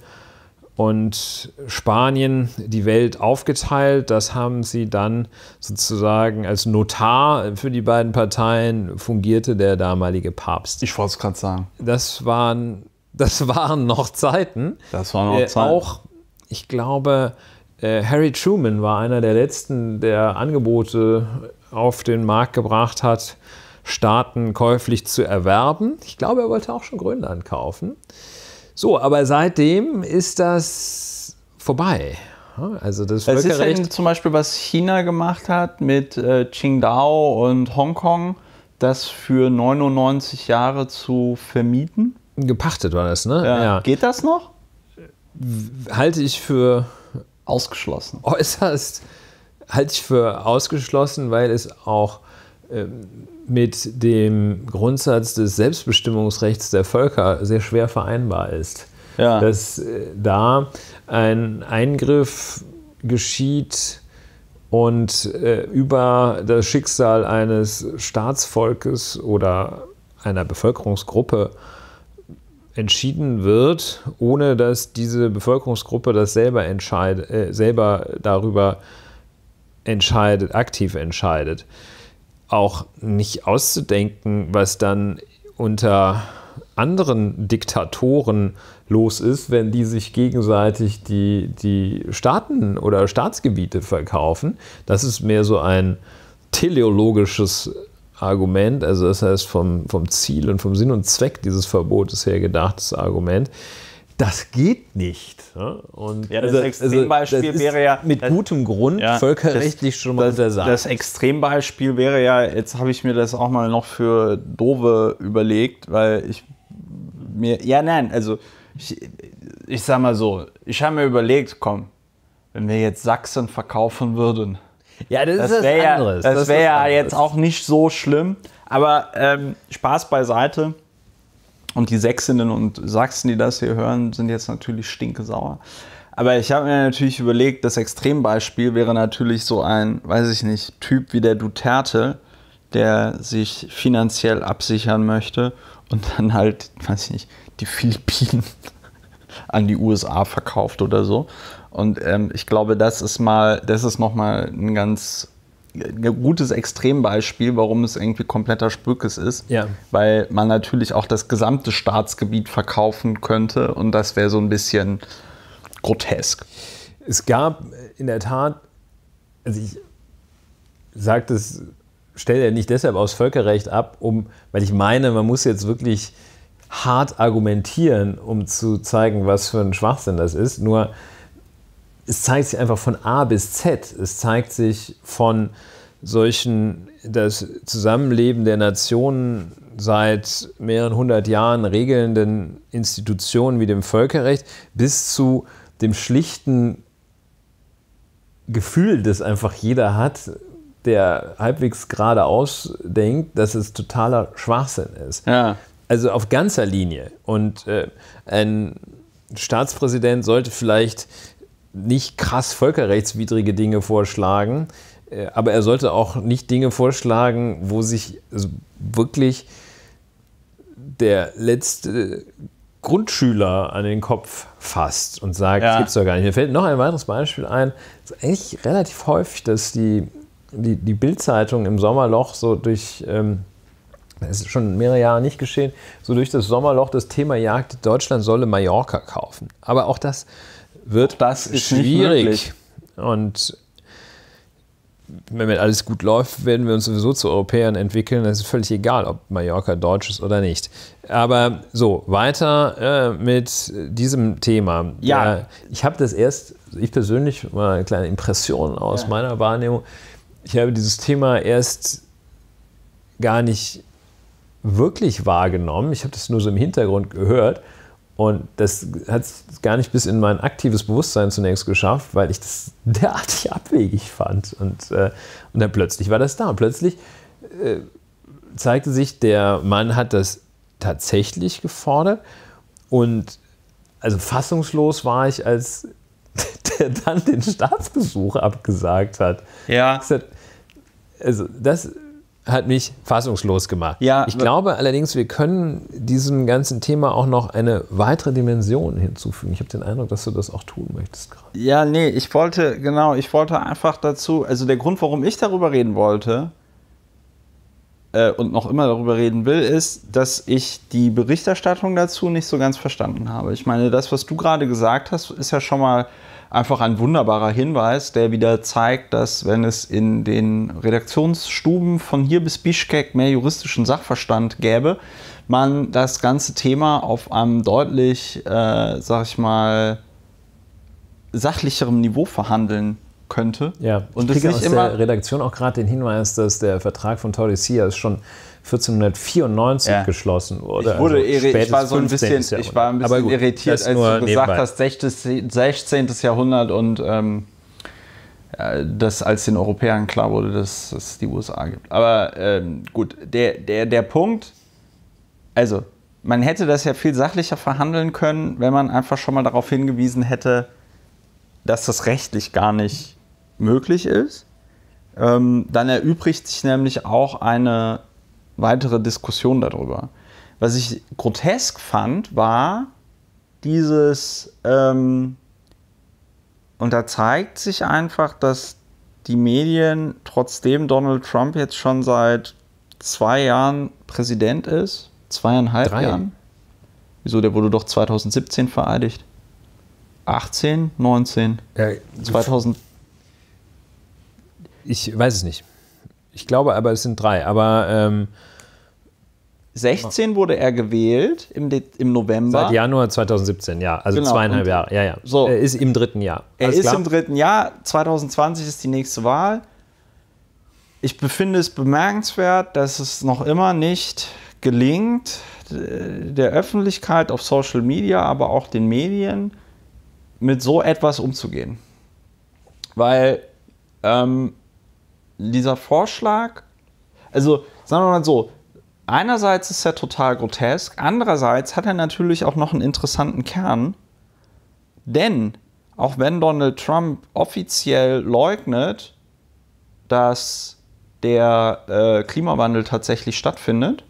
und Spanien die Welt aufgeteilt. Das haben sie dann sozusagen als Notar für die beiden Parteien fungierte der damalige Papst. Ich wollte es gerade sagen. Das waren, das waren noch Zeiten. Das waren noch Zeiten. Äh, auch, ich glaube, äh, Harry Truman war einer der letzten, der Angebote auf den Markt gebracht hat, Staaten käuflich zu erwerben. Ich glaube, er wollte auch schon Grönland kaufen. So, aber seitdem ist das vorbei. Also das Völkerrecht. Ist zum Beispiel, was China gemacht hat mit äh, Qingdao und Hongkong, das für 99 Jahre zu vermieten. Gepachtet war das, ne? Ja. ja. Geht das noch? Halte ich für ausgeschlossen. Äußerst halte ich für ausgeschlossen, weil es auch ähm, mit dem Grundsatz des Selbstbestimmungsrechts der Völker sehr schwer vereinbar ist. Ja. Dass äh, da ein Eingriff geschieht und äh, über das Schicksal eines Staatsvolkes oder einer Bevölkerungsgruppe entschieden wird, ohne dass diese Bevölkerungsgruppe das selber, entscheid, äh, selber darüber entscheidet, aktiv entscheidet. Auch nicht auszudenken, was dann unter anderen Diktatoren los ist, wenn die sich gegenseitig die, die Staaten oder Staatsgebiete verkaufen. Das ist mehr so ein teleologisches Argument, also das heißt vom, vom Ziel und vom Sinn und Zweck dieses Verbotes her gedachtes Argument. Das geht nicht. Und ja, das also, Extrembeispiel also das wäre ja mit das, gutem Grund ja, völkerrechtlich das, schon mal untersagt. Das Extrembeispiel wäre ja, jetzt habe ich mir das auch mal noch für Dove überlegt, weil ich mir, ja nein, also ich, ich sag mal so, ich habe mir überlegt, komm, wenn wir jetzt Sachsen verkaufen würden, ja, das, das ist was ja, anderes. Das, das wäre ja jetzt auch nicht so schlimm. Aber ähm, Spaß beiseite. Und die Sächsinnen und Sachsen, die das hier hören, sind jetzt natürlich stinkesauer. Aber ich habe mir natürlich überlegt, das Extrembeispiel wäre natürlich so ein, weiß ich nicht, Typ wie der Duterte, der sich finanziell absichern möchte und dann halt, weiß ich nicht, die Philippinen [laughs] an die USA verkauft oder so. Und ähm, ich glaube, das ist mal, das ist nochmal ein ganz ein gutes Extrembeispiel, warum es irgendwie kompletter Spückes ist. Ja. Weil man natürlich auch das gesamte Staatsgebiet verkaufen könnte und das wäre so ein bisschen grotesk. Es gab in der Tat, also ich sage das, stelle ja nicht deshalb aus Völkerrecht ab, um, weil ich meine, man muss jetzt wirklich hart argumentieren, um zu zeigen, was für ein Schwachsinn das ist. Nur es zeigt sich einfach von A bis Z. Es zeigt sich von solchen, das Zusammenleben der Nationen seit mehreren hundert Jahren regelnden Institutionen wie dem Völkerrecht bis zu dem schlichten Gefühl, das einfach jeder hat, der halbwegs geradeaus denkt, dass es totaler Schwachsinn ist. Ja. Also auf ganzer Linie. Und äh, ein Staatspräsident sollte vielleicht nicht krass völkerrechtswidrige Dinge vorschlagen, äh, aber er sollte auch nicht Dinge vorschlagen, wo sich wirklich der letzte Grundschüler an den Kopf fasst und sagt, ja. das gibt es doch gar nicht. Mir fällt noch ein weiteres Beispiel ein. Es ist eigentlich relativ häufig, dass die, die, die Bildzeitung im Sommerloch so durch, ähm, das ist schon mehrere Jahre nicht geschehen, so durch das Sommerloch das Thema jagt, Deutschland solle Mallorca kaufen. Aber auch das wird das ist schwierig. Und wenn alles gut läuft, werden wir uns sowieso zu Europäern entwickeln. Es ist völlig egal, ob Mallorca deutsch ist oder nicht. Aber so, weiter äh, mit diesem Thema. Ja. Äh, ich habe das erst, ich persönlich, mal eine kleine Impression aus ja. meiner Wahrnehmung. Ich habe dieses Thema erst gar nicht wirklich wahrgenommen. Ich habe das nur so im Hintergrund gehört. Und das hat es gar nicht bis in mein aktives Bewusstsein zunächst geschafft, weil ich das [laughs] derartig abwegig fand. Und, äh, und dann plötzlich war das da. Und plötzlich äh, zeigte sich, der Mann hat das tatsächlich gefordert. Und also fassungslos war ich, als [laughs] der dann den Staatsbesuch abgesagt hat. Ja. Also das hat mich fassungslos gemacht. Ja, ich glaube allerdings, wir können diesem ganzen Thema auch noch eine weitere Dimension hinzufügen. Ich habe den Eindruck, dass du das auch tun möchtest gerade. Ja, nee, ich wollte, genau, ich wollte einfach dazu, also der Grund, warum ich darüber reden wollte äh, und noch immer darüber reden will, ist, dass ich die Berichterstattung dazu nicht so ganz verstanden habe. Ich meine, das, was du gerade gesagt hast, ist ja schon mal einfach ein wunderbarer Hinweis, der wieder zeigt, dass wenn es in den Redaktionsstuben von hier bis Bischkek mehr juristischen Sachverstand gäbe, man das ganze Thema auf einem deutlich, äh, sag ich mal, sachlicherem Niveau verhandeln könnte. Ja, und ich kriege aus der Redaktion auch gerade den Hinweis, dass der Vertrag von Tordesillas schon 1494 ja. geschlossen wurde. Ich, wurde also ich war so ein bisschen, ich war ein bisschen gut, irritiert, als du gesagt nebenbei. hast, 16. 16. Jahrhundert und ähm, das als den Europäern klar wurde, dass es die USA gibt. Aber ähm, gut, der, der, der Punkt, also man hätte das ja viel sachlicher verhandeln können, wenn man einfach schon mal darauf hingewiesen hätte, dass das rechtlich gar nicht möglich ist. Ähm, dann erübrigt sich nämlich auch eine weitere Diskussion darüber. Was ich grotesk fand, war dieses, ähm, und da zeigt sich einfach, dass die Medien, trotzdem Donald Trump jetzt schon seit zwei Jahren Präsident ist, zweieinhalb Drei. Jahren. Wieso, der wurde doch 2017 vereidigt. 18, 19, Ja, 2000. ich weiß es nicht. Ich glaube aber, es sind drei. Aber ähm, 16 wurde er gewählt im, De im November. seit Januar 2017, ja. Also Genau, zweieinhalb und- Jahre. Ja, ja. So. Er ist im dritten Jahr. Er Alles ist klar? im dritten Jahr, 2020 ist die nächste Wahl. Ich befinde es bemerkenswert, dass es noch immer nicht gelingt, äh, der Öffentlichkeit auf Social Media, aber auch den Medien mit so etwas umzugehen. Weil ähm, dieser Vorschlag, also sagen wir mal so, einerseits ist er total grotesk, andererseits hat er natürlich auch noch einen interessanten Kern, denn auch wenn Donald Trump offiziell leugnet, dass der äh, Klimawandel tatsächlich stattfindet,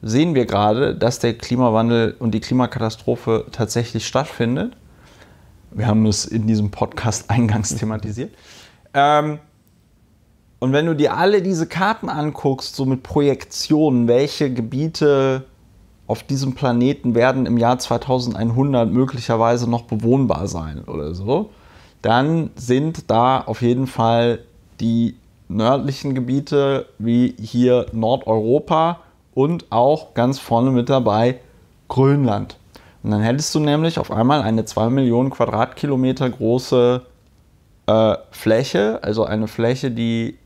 sehen wir gerade, dass der Klimawandel und die Klimakatastrophe tatsächlich stattfindet. Wir haben es in diesem Podcast [laughs] eingangs thematisiert. Ähm, und wenn du dir alle diese Karten anguckst, so mit Projektionen, welche Gebiete auf diesem Planeten werden im Jahr 2100 möglicherweise noch bewohnbar sein oder so, dann sind da auf jeden Fall die nördlichen Gebiete wie hier Nordeuropa und auch ganz vorne mit dabei Grönland. Und dann hättest du nämlich auf einmal eine 2 Millionen Quadratkilometer große äh, Fläche, also eine Fläche, die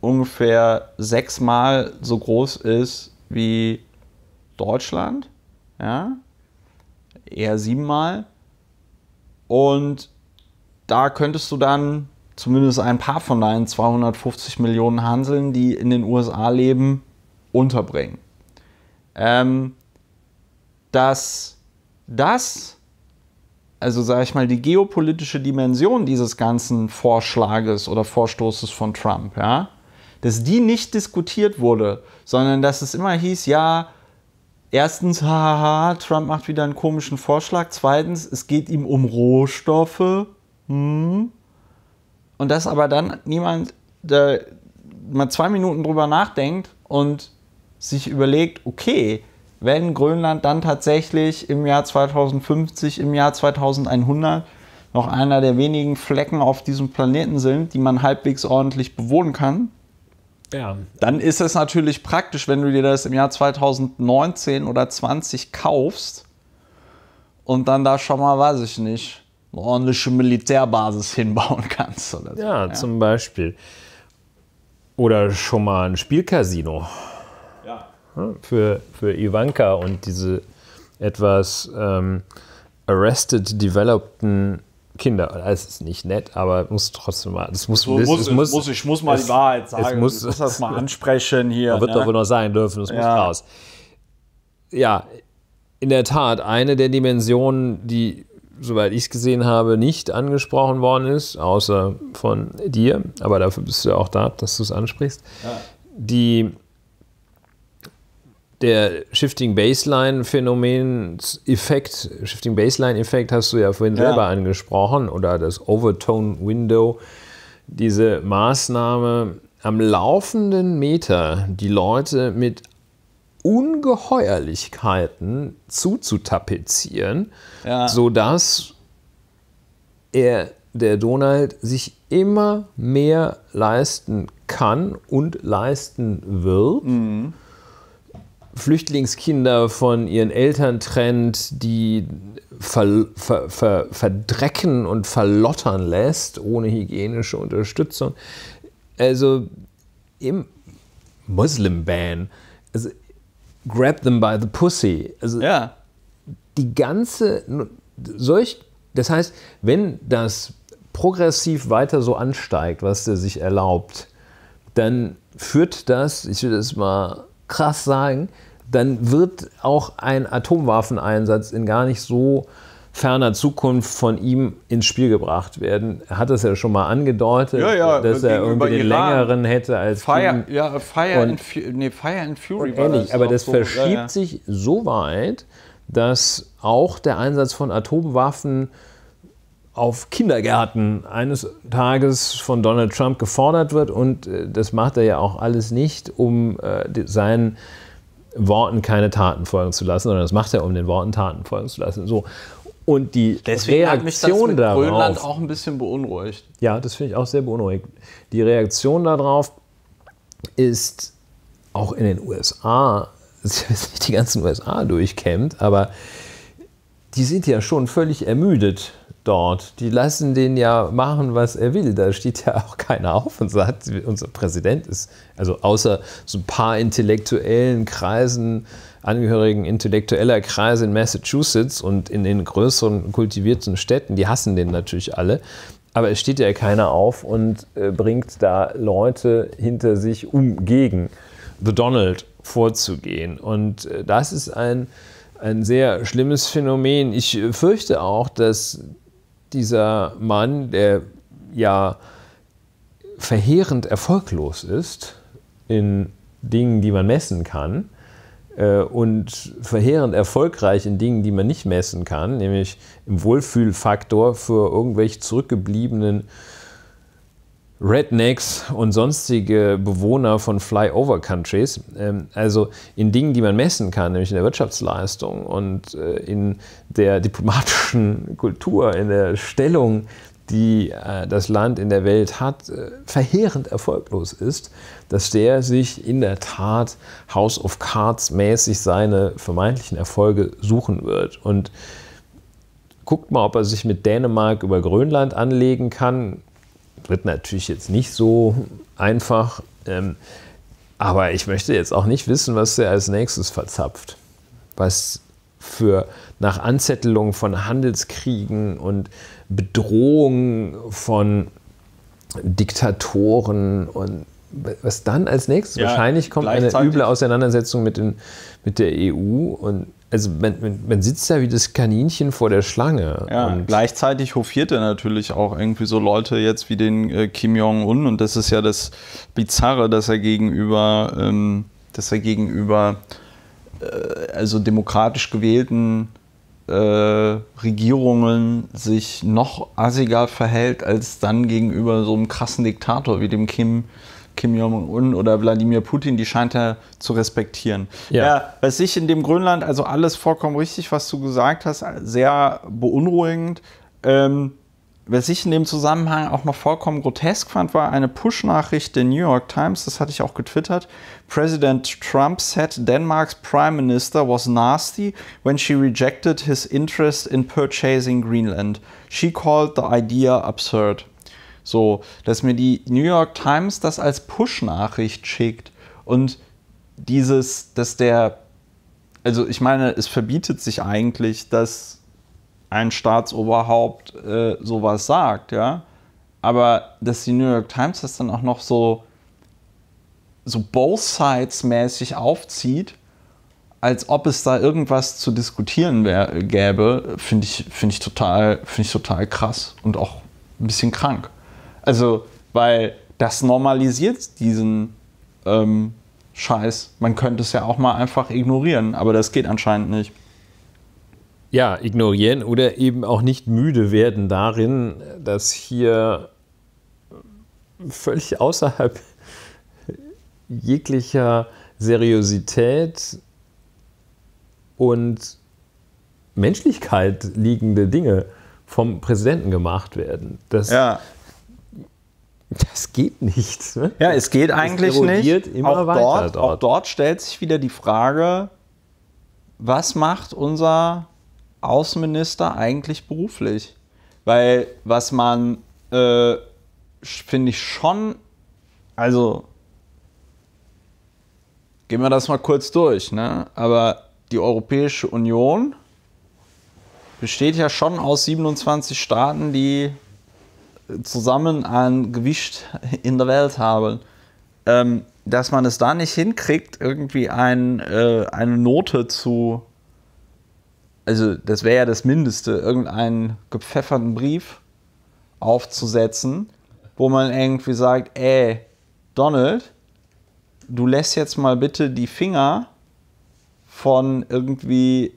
ungefähr sechsmal so groß ist wie Deutschland, ja, eher siebenmal. Und da könntest du dann zumindest ein paar von deinen 250 Millionen Hanseln, die in den USA leben, unterbringen. Ähm, dass das, also sage ich mal, die geopolitische Dimension dieses ganzen Vorschlages oder Vorstoßes von Trump, ja, dass die nicht diskutiert wurde, sondern dass es immer hieß, ja, erstens, haha, Trump macht wieder einen komischen Vorschlag, zweitens, es geht ihm um Rohstoffe, hm. und dass aber dann niemand da mal zwei Minuten drüber nachdenkt und sich überlegt, okay, wenn Grönland dann tatsächlich im Jahr 2050, im Jahr 2100 noch einer der wenigen Flecken auf diesem Planeten sind, die man halbwegs ordentlich bewohnen kann, Ja. dann ist es natürlich praktisch, wenn du dir das im Jahr 2019 oder 20 kaufst und dann da schon mal, weiß ich nicht, eine ordentliche Militärbasis hinbauen [laughs] kannst. Oder so. Ja, zum Beispiel. Oder schon mal ein Spielcasino Ja. ja, für, für Ivanka und diese etwas ähm, arrested developten Kinder. Das ist nicht nett, aber muss trotzdem mal. Das muss, So das, muss, es es muss, ich muss mal es- die Wahrheit es sagen. muss- ich muss das mal ansprechen hier. Man wird ne? doch wohl noch sein dürfen, das muss Ja. raus. Ja, in der Tat, eine der Dimensionen, die, soweit ich es gesehen habe, nicht angesprochen worden ist, außer von dir, aber dafür bist du ja auch da, dass du es ansprichst, die der Shifting Baseline Phänomens-Effekt, Shifting Baseline-Effekt hast du ja vorhin Ja. selber angesprochen, oder das Overtone Window, diese Maßnahme am laufenden Meter die Leute mit Ungeheuerlichkeiten zuzutapezieren, Ja. sodass er, der Donald, sich immer mehr leisten kann und leisten wird. Flüchtlingskinder von ihren Eltern trennt, die ver, ver, ver, verdrecken und verlottern lässt, ohne hygienische Unterstützung. Also im Muslim-Ban, also grab them by the pussy. Also Ja. die ganze, solch, das heißt, wenn das progressiv weiter so ansteigt, was der sich erlaubt, dann führt das, ich will das mal krass sagen, dann wird auch ein Atomwaffeneinsatz in gar nicht so ferner Zukunft von ihm ins Spiel gebracht werden. Er hat es ja schon mal angedeutet, Ja, ja, dass er irgendwie den Iran. längeren hätte als Fire, ja, Fire, Und- and, nee, Fire and Fury. Und war ähnlich. Aber auch das so. verschiebt Ja, sich so weit, dass auch der Einsatz von Atomwaffen auf Kindergärten eines Tages von Donald Trump gefordert wird. Und äh, das macht er ja auch alles nicht, um äh, seinen Worten keine Taten folgen zu lassen, sondern das macht er, um den Worten Taten folgen zu lassen. So. Und die Deswegen hat mich das Reaktion mit darauf. Grönland auch ein bisschen beunruhigt. Ja, das finde ich auch sehr beunruhigend. Die Reaktion darauf ist auch in den USA, [laughs] dass nicht die ganzen USA durchkämmt, aber die sind ja schon völlig ermüdet dort. Die lassen den ja machen, was er will. Da steht ja auch keiner auf und sagt, unser Präsident ist, also außer so ein paar intellektuellen Kreisen, Angehörigen intellektueller Kreise in Massachusetts und in den größeren kultivierten Städten, die hassen den natürlich alle. Aber es steht ja keiner auf und äh, bringt da Leute hinter sich, um gegen The Donald vorzugehen. Und äh, das ist ein, ein sehr schlimmes Phänomen. Ich äh, fürchte auch, dass dieser Mann, der ja verheerend erfolglos ist in Dingen, die man messen kann, äh, und verheerend erfolgreich in Dingen, die man nicht messen kann, nämlich im Wohlfühlfaktor für irgendwelche zurückgebliebenen Rednecks und sonstige Bewohner von Flyover-Countries, ähm, also in Dingen, die man messen kann, nämlich in der Wirtschaftsleistung und äh, in der diplomatischen [laughs] Kultur, in der Stellung, die äh, das Land in der Welt hat, äh, verheerend erfolglos ist, dass der sich in der Tat House of Cards mäßig seine vermeintlichen Erfolge suchen wird. Und guckt mal, ob er sich mit Dänemark über Grönland anlegen kann. Wird natürlich jetzt nicht so einfach. Ähm, aber ich möchte jetzt auch nicht wissen, was er als nächstes verzapft. Was für nach Anzettelung von Handelskriegen und Bedrohung von Diktatoren und was dann als nächstes? Ja, Wahrscheinlich kommt eine üble Auseinandersetzung mit, den, mit der EU und also man, man, man sitzt da wie das Kaninchen vor der Schlange. Ja, und gleichzeitig hofiert er natürlich auch irgendwie so Leute jetzt wie den äh, Kim Jong-un und das ist ja das Bizarre, dass er gegenüber, ähm, dass er gegenüber äh, also demokratisch gewählten äh, Regierungen sich noch assiger verhält als dann gegenüber so einem krassen Diktator wie dem Kim, Kim Jong-un oder Wladimir Putin, die scheint er zu respektieren. Ja. ja, was ich in dem Grönland, also alles vollkommen richtig, was du gesagt hast, sehr beunruhigend. Ähm, was ich in dem Zusammenhang auch noch vollkommen grotesk fand, war eine Push-Nachricht der New York Times, das hatte ich auch getwittert. President Trump said Denmark's Prime Minister was nasty when she rejected his interest in purchasing Greenland. She called the idea absurd. So, dass mir die New York Times das als Push-Nachricht schickt und dieses, dass der, also ich meine, es verbietet sich eigentlich, dass ein Staatsoberhaupt äh, sowas sagt, ja. Aber dass die New York Times das dann auch noch so, so both sides mäßig aufzieht, als ob es da irgendwas zu diskutieren wär, gäbe, finde ich, find ich, find ich total krass und auch ein bisschen krank. Also, weil das normalisiert diesen ähm, Scheiß. Man könnte es ja auch mal einfach ignorieren, aber das geht anscheinend nicht. ja, ignorieren oder eben auch nicht müde werden darin, dass hier völlig außerhalb jeglicher Seriosität und Menschlichkeit liegende Dinge vom Präsidenten gemacht werden. Das, Ja, das geht nicht. Ne? ja es geht eigentlich nicht. auch, dort, dort. auch dort stellt sich wieder die Frage, was macht unser Außenminister eigentlich beruflich? Weil was man, äh, finde ich schon, also gehen wir das mal kurz durch, ne? aber die Europäische Union besteht ja schon aus 27 Staaten, die zusammen ein Gewicht in der Welt haben. Ähm, dass man es da nicht hinkriegt, irgendwie ein, äh, eine Note zu, also das wäre ja das Mindeste, irgendeinen gepfefferten Brief aufzusetzen, wo man irgendwie sagt, ey, Donald, du lässt jetzt mal bitte die Finger von irgendwie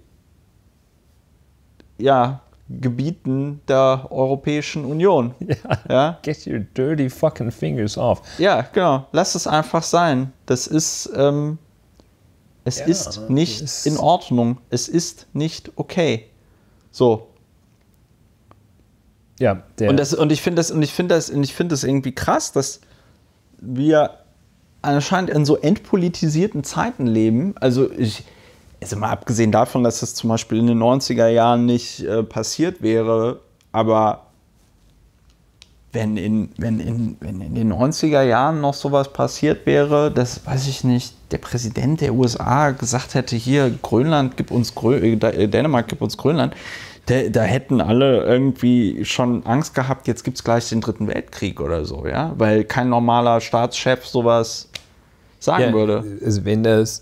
ja, Gebieten der Europäischen Union. [laughs] Ja. ja. Get your dirty fucking fingers off. Ja, genau. Lass es einfach sein. Das ist, ähm, es ja, ist nicht ist in Ordnung. Es ist nicht okay. So. Ja, der und, das, und ich finde das, und ich finde das, und ich finde das irgendwie krass, dass wir anscheinend in so entpolitisierten Zeiten leben. Also ich, also mal abgesehen davon, dass das zum Beispiel in den 90er Jahren nicht äh, passiert wäre, aber wenn in, wenn, in, wenn in den 90er Jahren noch sowas passiert wäre, das weiß ich nicht, der Präsident der USA gesagt hätte, hier Grönland, gib uns Grö äh, äh, Dänemark, gib uns Grönland, da, da, hätten alle irgendwie schon Angst gehabt, jetzt gibt es gleich den Dritten Weltkrieg oder so, ja, weil kein normaler Staatschef sowas sagen ja, würde. Also wenn das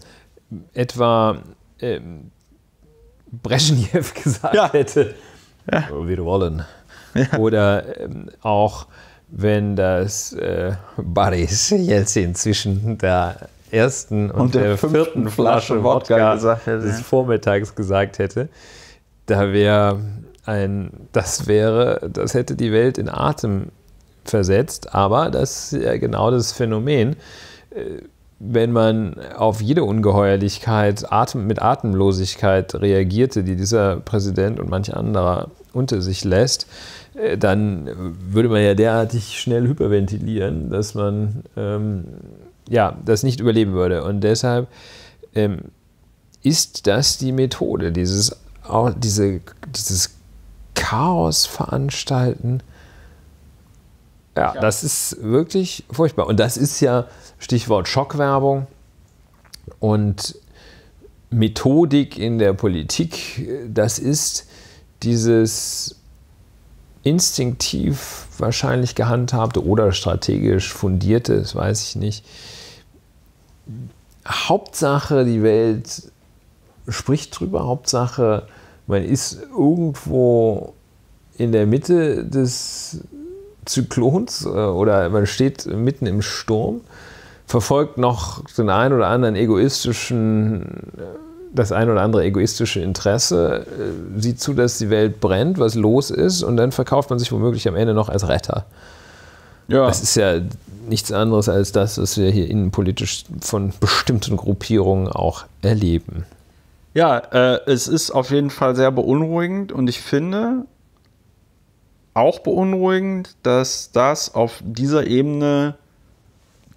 etwa ähm, Brezhnev [laughs] gesagt ja. hätte, ja. wir wollen. Ja. Oder ähm, auch wenn das äh, Boris Jelzin zwischen der ersten und, und der, der vierten Flasche Wodka, Wodka des Vormittags gesagt hätte, da wäre ein, das wäre, das hätte die Welt in Atem versetzt, aber das ist ja genau das Phänomen. Äh, wenn man auf jede Ungeheuerlichkeit Atem, mit Atemlosigkeit reagierte, die dieser Präsident und manch anderer unter sich lässt, äh, dann würde man ja derartig schnell hyperventilieren, dass man ähm, ja, das nicht überleben würde. Und deshalb ähm, ist das die Methode, dieses, diese, dieses Chaos veranstalten. Ja, ja, das ist wirklich furchtbar. Und das ist ja Stichwort Schockwerbung und Methodik in der Politik, das ist dieses instinktiv wahrscheinlich gehandhabte oder strategisch fundierte, das weiß ich nicht. Hauptsache, die Welt spricht drüber, Hauptsache, man ist irgendwo in der Mitte des Zyklons äh, oder man steht mitten im Sturm verfolgt noch den ein oder anderen egoistischen, das ein oder andere egoistische Interesse, äh, sieht zu, dass die Welt brennt, was los ist, und dann verkauft man sich womöglich am Ende noch als Retter. Ja. Das ist ja nichts anderes als das, was wir hier innenpolitisch von bestimmten Gruppierungen auch erleben. Ja, äh, es ist auf jeden Fall sehr beunruhigend und ich finde auch beunruhigend, dass das auf dieser Ebene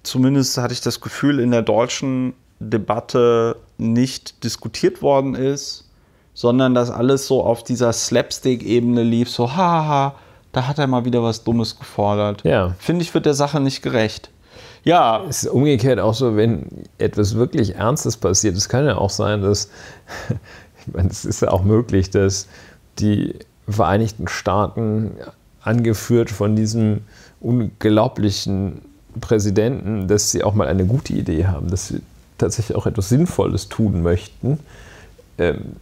zumindest hatte ich das Gefühl, in der deutschen Debatte nicht diskutiert worden ist, sondern dass alles so auf dieser Slapstick-Ebene lief, so haha, da hat er mal wieder was Dummes gefordert. Ja. Finde ich, wird der Sache nicht gerecht. Ja. Es ist umgekehrt auch so, wenn etwas wirklich Ernstes passiert. Es kann ja auch sein, dass, [laughs] ich meine, es ist ja auch möglich, dass die Vereinigten Staaten, angeführt von diesem unglaublichen Präsidenten, dass sie auch mal eine gute Idee haben, dass sie tatsächlich auch etwas Sinnvolles tun möchten, ähm,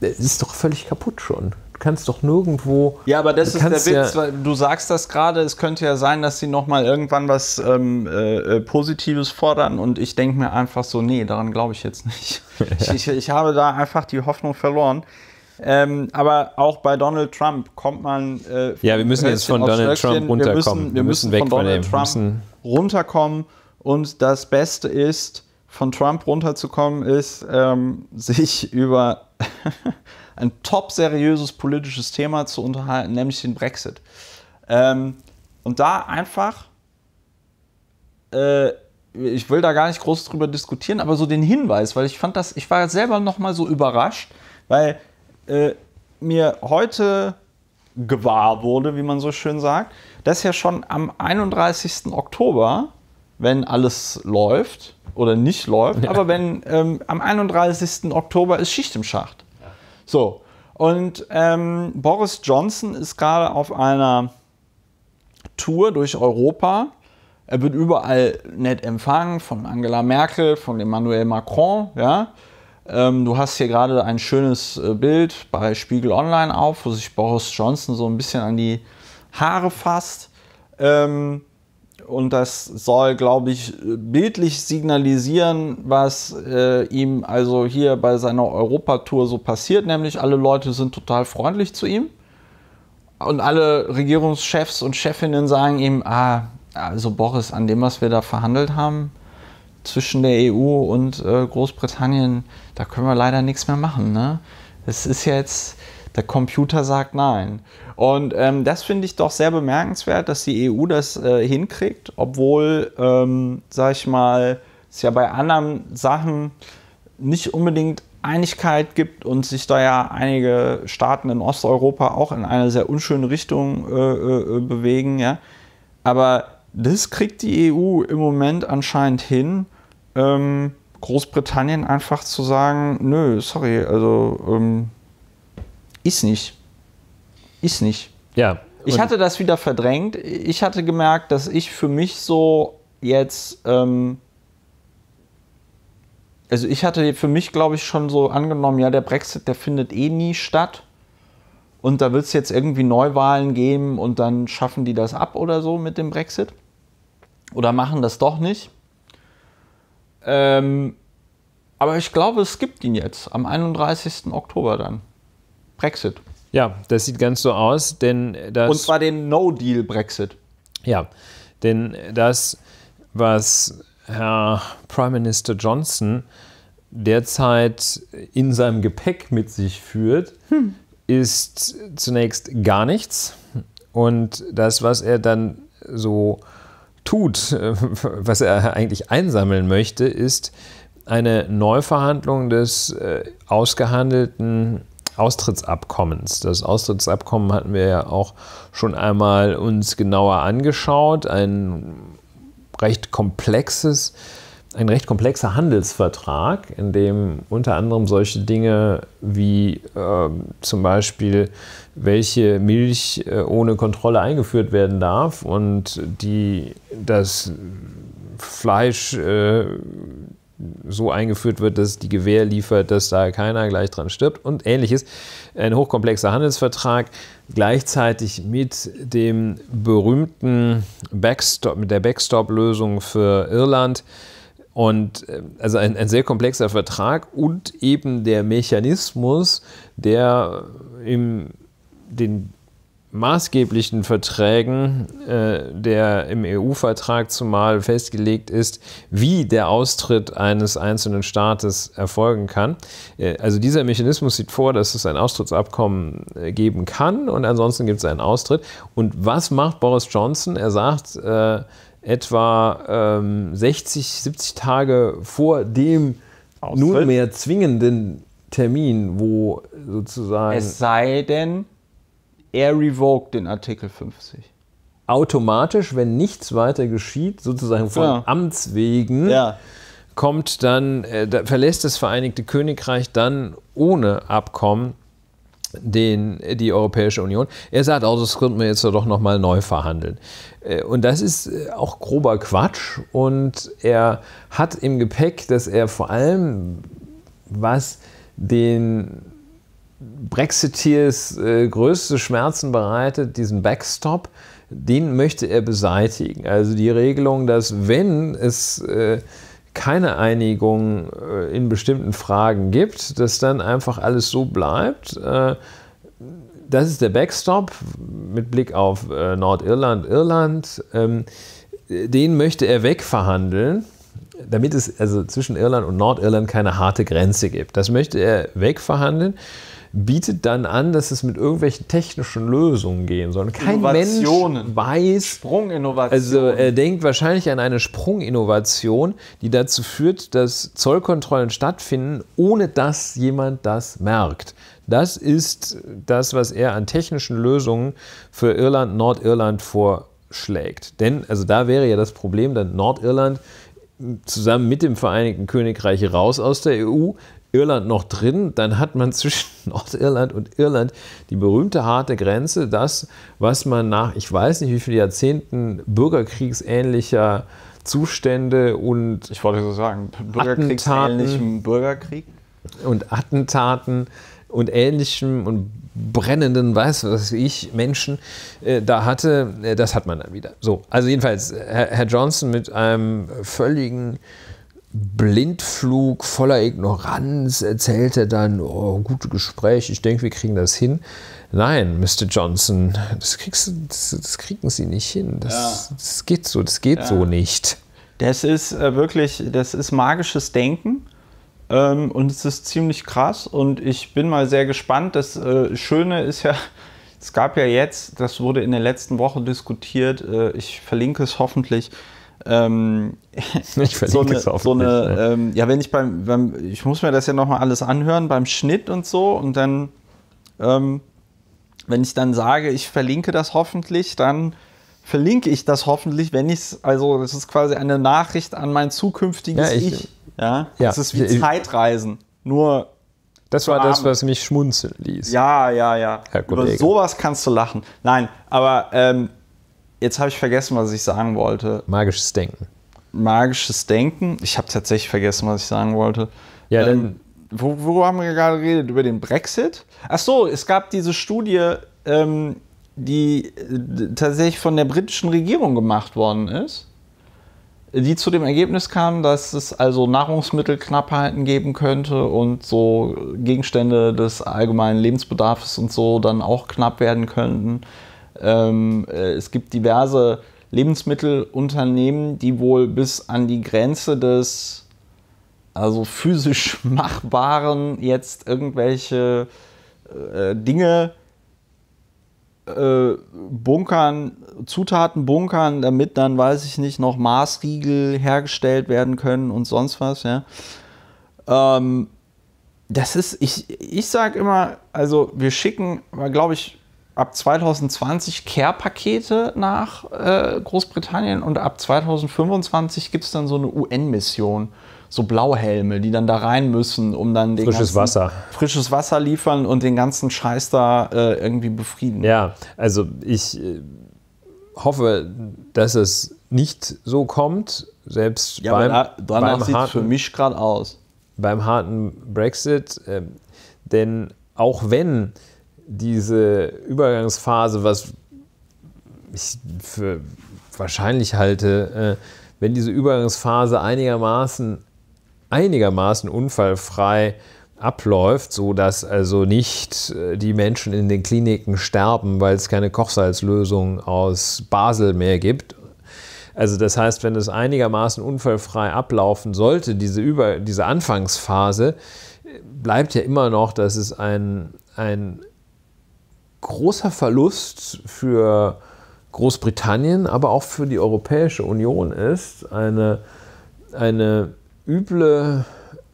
ist doch völlig kaputt schon. Du kannst doch nirgendwo. Ja, aber das ist der Witz, ja du sagst das gerade, es könnte ja sein, dass sie nochmal irgendwann was ähm, äh, Positives fordern und ich denke mir einfach so, nee, daran glaube ich jetzt nicht. [laughs] Ja. Ich, ich, habe da einfach die Hoffnung verloren. Ähm, aber auch bei Donald Trump kommt man. Äh, ja, wir müssen jetzt von Donald Trump runterkommen. Wir müssen, wir müssen, weg von Donald Trump müssen runterkommen. Und das Beste ist, von Trump runterzukommen, ist, ähm, [laughs] sich über [laughs] ein top seriöses politisches Thema zu unterhalten, nämlich den Brexit. Ähm, und da einfach, äh, ich will da gar nicht groß drüber diskutieren, aber so den Hinweis, weil ich fand das, ich war selber noch mal so überrascht, weil äh, mir heute gewahr wurde, wie man so schön sagt, dass ja schon am 31. Oktober, wenn alles läuft oder nicht läuft, ja. aber wenn ähm, am 31. Oktober ist Schicht im Schacht. Ja. So, und ähm, Boris Johnson ist gerade auf einer Tour durch Europa. Er wird überall nett empfangen von Angela Merkel, von Emmanuel Macron, ja. Ähm, du hast hier gerade ein schönes äh, Bild bei Spiegel Online auf, wo sich Boris Johnson so ein bisschen an die Haare fasst. Ähm, und das soll, glaube ich, bildlich signalisieren, was äh, ihm also hier bei seiner Europatour so passiert, nämlich alle Leute sind total freundlich zu ihm und alle Regierungschefs und Chefinnen sagen ihm, ah, also Boris, an dem, was wir da verhandelt haben zwischen der EU und äh, Großbritannien, da können wir leider nichts mehr machen. Ne? Es ist jetzt, der Computer sagt nein. Und ähm, das finde ich doch sehr bemerkenswert, dass die EU das äh, hinkriegt, obwohl, ähm, sag ich mal, es ja bei anderen Sachen nicht unbedingt Einigkeit gibt und sich da ja einige Staaten in Osteuropa auch in eine sehr unschöne Richtung äh, äh, bewegen. Ja? Aber das kriegt die EU im Moment anscheinend hin, ähm, Großbritannien einfach zu sagen, nö, sorry, also ähm, ist nicht. Ist nicht. Ja. Ich hatte das wieder verdrängt. Ich hatte gemerkt, dass ich für mich so jetzt, ähm, also ich hatte für mich, glaube ich, schon so angenommen, ja, der Brexit, der findet eh nie statt. Und da wird es jetzt irgendwie Neuwahlen geben und dann schaffen die das ab oder so mit dem Brexit. Oder machen das doch nicht. Ähm, aber ich glaube, es gibt ihn jetzt am 31. Oktober dann. Brexit. Ja, das sieht ganz so aus, denn das. Und zwar den No-Deal-Brexit. Ja, denn das, was Herr Prime Minister Johnson derzeit in seinem Gepäck mit sich führt, hm. ist zunächst gar nichts. Und das, was er dann so tut, was er eigentlich einsammeln möchte, ist eine Neuverhandlung des äh, ausgehandelten Austrittsabkommens. Das Austrittsabkommen hatten wir ja auch schon einmal uns genauer angeschaut. Ein recht komplexes, ein recht komplexer Handelsvertrag, in dem unter anderem solche Dinge wie äh, zum Beispiel welche Milch äh, ohne Kontrolle eingeführt werden darf und die das Fleisch äh, so eingeführt wird, dass die Gewähr liefert, dass da keiner gleich dran stirbt und ähnliches. Ein hochkomplexer Handelsvertrag, gleichzeitig mit dem berühmten Backstop, mit der Backstop-Lösung für Irland. Und äh, also ein, ein, sehr komplexer Vertrag und eben der Mechanismus, der im den maßgeblichen Verträgen, äh, der im EU-Vertrag zumal festgelegt ist, wie der Austritt eines einzelnen Staates erfolgen kann. Äh, also dieser Mechanismus sieht vor, dass es ein Austrittsabkommen äh, geben kann und ansonsten gibt es einen Austritt. Und was macht Boris Johnson? Er sagt, äh, etwa ähm, 60, 70 Tage vor dem Austritt? nunmehr zwingenden Termin, wo sozusagen. Es sei denn, er revoked den Artikel 50. Automatisch, wenn nichts weiter geschieht, sozusagen von ja. Amts wegen, ja. kommt dann, äh, da verlässt das Vereinigte Königreich dann ohne Abkommen den, die Europäische Union. Er sagt auch, das könnten wir jetzt doch nochmal neu verhandeln. Äh, und das ist äh, auch grober Quatsch. Und er hat im Gepäck, dass er vor allem, was den Brexiteers äh, größte Schmerzen bereitet, diesen Backstop, den möchte er beseitigen. Also die Regelung, dass wenn es äh, keine Einigung äh, in bestimmten Fragen gibt, dass dann einfach alles so bleibt. Äh, das ist der Backstop mit Blick auf äh, Nordirland, Irland. Ähm, den möchte er wegverhandeln damit es also zwischen Irland und Nordirland keine harte Grenze gibt. Das möchte er wegverhandeln bietet dann an, dass es mit irgendwelchen technischen Lösungen gehen soll. Kein Mensch weiß. Sprunginnovation. Also er denkt wahrscheinlich an eine Sprunginnovation, die dazu führt, dass Zollkontrollen stattfinden, ohne dass jemand das merkt. Das ist das, was er an technischen Lösungen für Irland, Nordirland vorschlägt. Denn, also da wäre ja das Problem, dann Nordirland zusammen mit dem Vereinigten Königreich raus aus der EU, Irland noch drin, dann hat man [laughs] zwischen Nordirland und Irland die berühmte harte Grenze, das, was man nach, ich weiß nicht wie viele Jahrzehnten bürgerkriegsähnlicher Zustände und ich wollte so sagen, bürgerkriegsähnlichem Bürgerkrieg. und Attentaten und ähnlichem und brennenden, weiß was ich, Menschen äh, da hatte, äh, das hat man dann wieder. So, also jedenfalls, Herr, Herr Johnson mit einem völligen Blindflug voller Ignoranz erzählte dann, oh, gute Gespräche, ich denke, wir kriegen das hin. Nein, Mr. Johnson, das, kriegst, das, das kriegen Sie nicht hin. Das, ja. das geht so, das geht ja. so nicht. Das ist äh, wirklich, das ist magisches Denken. Ähm, und es ist ziemlich krass. Und ich bin mal sehr gespannt. Das äh, Schöne ist ja, [laughs] es gab ja jetzt, das wurde in der letzten Woche diskutiert, äh, ich verlinke es hoffentlich, ähm, [laughs] ich verlinke so eine, es so eine ja. Ähm, ja. wenn ich beim, beim, ich muss mir das ja nochmal alles anhören beim Schnitt und so und dann, ähm, wenn ich dann sage, ich verlinke das hoffentlich, dann verlinke ich das hoffentlich, wenn ich es, also das ist quasi eine Nachricht an mein zukünftiges ja, ich, Ich. Ja, ja. das ist wie ich, Zeitreisen, nur das war das, was mich schmunzeln ließ. Ja, ja, ja. Herr Über sowas kannst du lachen. Nein, aber ähm, Jetzt habe ich vergessen, was ich sagen wollte. Magisches Denken. Magisches Denken. Ich habe tatsächlich vergessen, was ich sagen wollte. Ja, dann. Ähm, wo, worüber haben wir gerade geredet? Über den Brexit? Ach so, es gab diese Studie, ähm, die äh, tatsächlich von der britischen Regierung gemacht worden ist, die zu dem Ergebnis kam, dass es also Nahrungsmittelknappheiten geben könnte und so Gegenstände des allgemeinen Lebensbedarfs und so dann auch knapp werden könnten. Ähm, äh, es gibt diverse Lebensmittelunternehmen, die wohl bis an die Grenze des also physisch [laughs] Machbaren jetzt irgendwelche äh, Dinge äh, bunkern, Zutaten bunkern, damit dann, weiß ich nicht, noch Maßriegel hergestellt werden können und sonst was, ja. Ähm, das ist, ich, ich sage immer, also wir schicken, glaube ich, ab 2020 Care-Pakete nach äh, Großbritannien und ab 2025 gibt es dann so eine UN-Mission. So Blauhelme, die dann da rein müssen, um dann den frisches Wasser. frisches Wasser liefern und den ganzen Scheiß da äh, irgendwie befrieden. Ja, also ich äh, hoffe, dass es nicht so kommt, selbst ja, beim, da, danach sieht es für mich gerade aus. Beim harten Brexit, ähm, denn auch wenn diese Übergangsphase, was ich für wahrscheinlich halte, äh, wenn diese Übergangsphase einigermaßen, einigermaßen unfallfrei abläuft, so dass also nicht äh, die Menschen in den Kliniken sterben, weil es keine Kochsalzlösung aus Basel mehr gibt. Also das heißt, wenn es einigermaßen unfallfrei ablaufen sollte, diese, Über diese Anfangsphase, bleibt ja immer noch, dass es ein, ein großer Verlust für Großbritannien, aber auch für die Europäische Union ist, eine, eine üble,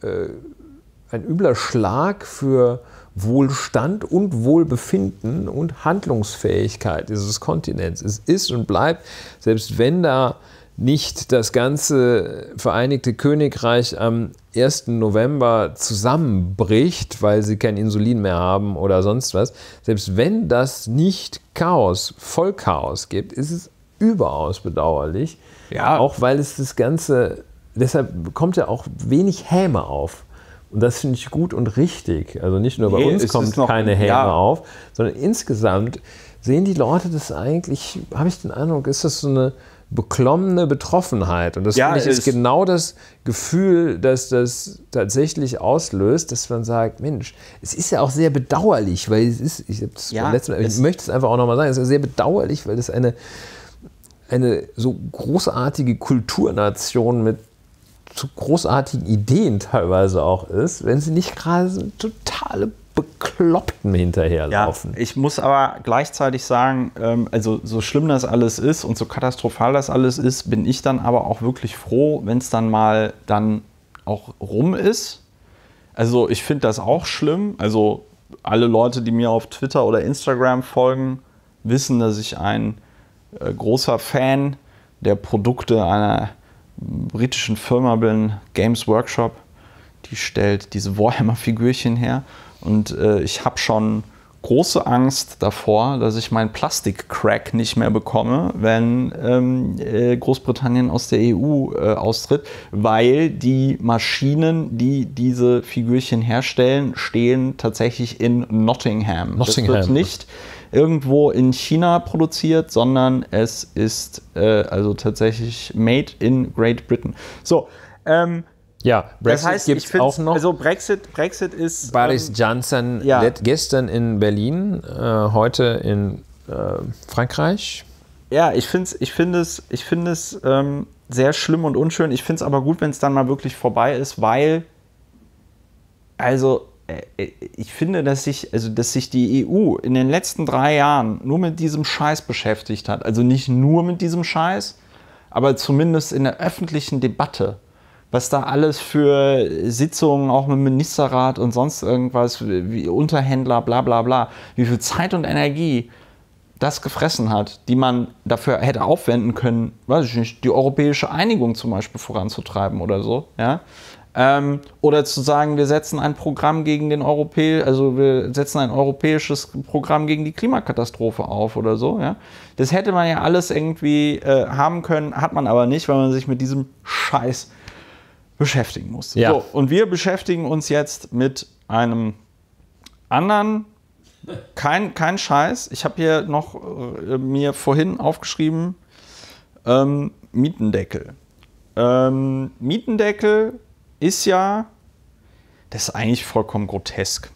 äh, ein übler Schlag für Wohlstand und Wohlbefinden und Handlungsfähigkeit dieses Kontinents. Es ist und bleibt, selbst wenn da nicht das ganze Vereinigte Königreich am 1. November zusammenbricht, weil sie kein Insulin mehr haben oder sonst was, selbst wenn das nicht Chaos, Vollchaos gibt, ist es überaus bedauerlich. Ja. Auch weil es das Ganze, deshalb kommt ja auch wenig Häme auf. Und das finde ich gut und richtig. Also nicht nur bei nee, uns kommt keine Häme ja. auf, sondern insgesamt sehen die Leute das eigentlich, habe ich den Eindruck, ist das so eine beklommene Betroffenheit. Und das ja, ich, ist genau das Gefühl, dass das tatsächlich auslöst, dass man sagt, Mensch, es ist ja auch sehr bedauerlich, weil es ist, ich, ja, letzten, ich möchte es einfach auch nochmal sagen, es ist sehr bedauerlich, weil es eine, eine so großartige Kulturnation mit zu großartigen Ideen teilweise auch ist, wenn sie nicht gerade so totale Bekloppten hinterherlaufen. Ja, ich muss aber gleichzeitig sagen, ähm, also so schlimm das alles ist und so katastrophal das alles ist, bin ich dann aber auch wirklich froh, wenn es dann mal dann auch rum ist. Also ich finde das auch schlimm. Also alle Leute, die mir auf Twitter oder Instagram folgen, wissen, dass ich ein äh, großer Fan der Produkte einer britischen Firma bin, Games Workshop. Die stellt diese Warhammer-Figürchen her. Und äh, ich habe schon große Angst davor, dass ich meinen Plastik-Crack nicht mehr bekomme, wenn ähm, äh, Großbritannien aus der EU äh, austritt, weil die Maschinen, die diese Figürchen herstellen, stehen tatsächlich in Nottingham. Nottingham. Das wird nicht irgendwo in China produziert, sondern es ist äh, also tatsächlich made in Great Britain. So, ähm, ja, das heißt, ich find's- auch noch. Also Brexit, Brexit ist. Boris ähm, Johnson ja. gestern in Berlin, äh, heute in äh, Frankreich. Ja, ich finde es ich find es, ich find es ähm, sehr schlimm und unschön. Ich finde es aber gut, wenn es dann mal wirklich vorbei ist, weil, also, ich finde, dass sich, also, dass sich die EU in den letzten drei Jahren nur mit diesem Scheiß beschäftigt hat. Also nicht nur mit diesem Scheiß, aber zumindest in der öffentlichen Debatte. Was da alles für Sitzungen, auch mit dem Ministerrat und sonst irgendwas, wie Unterhändler, bla bla bla, wie viel Zeit und Energie das gefressen hat, die man dafür hätte aufwenden können, weiß ich nicht, die europäische Einigung zum Beispiel voranzutreiben oder so, ja. Ähm, oder zu sagen, wir setzen ein Programm gegen den Europä also wir setzen ein europäisches Programm gegen die Klimakatastrophe auf oder so, ja. Das hätte man ja alles irgendwie äh, haben können, hat man aber nicht, weil man sich mit diesem Scheiß beschäftigen musste. Ja. So, und wir beschäftigen uns jetzt mit einem anderen kein, kein Scheiß. Ich habe hier noch äh, mir vorhin aufgeschrieben, ähm, Mietendeckel. Ähm, Mietendeckel ist ja, das ist eigentlich vollkommen grotesk.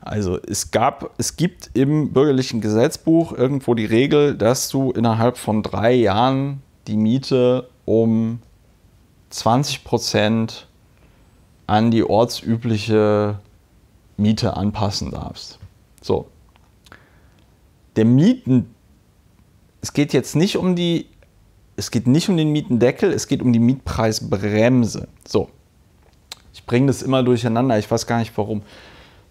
Also es gab, es gibt im bürgerlichen Gesetzbuch irgendwo die Regel, dass du innerhalb von drei Jahren die Miete um 20 Prozent an die ortsübliche Miete anpassen darfst. So. Der Mieten, es geht jetzt nicht um die, es geht nicht um den Mietendeckel, es geht um die Mietpreisbremse. So. Ich bringe das immer durcheinander, ich weiß gar nicht warum.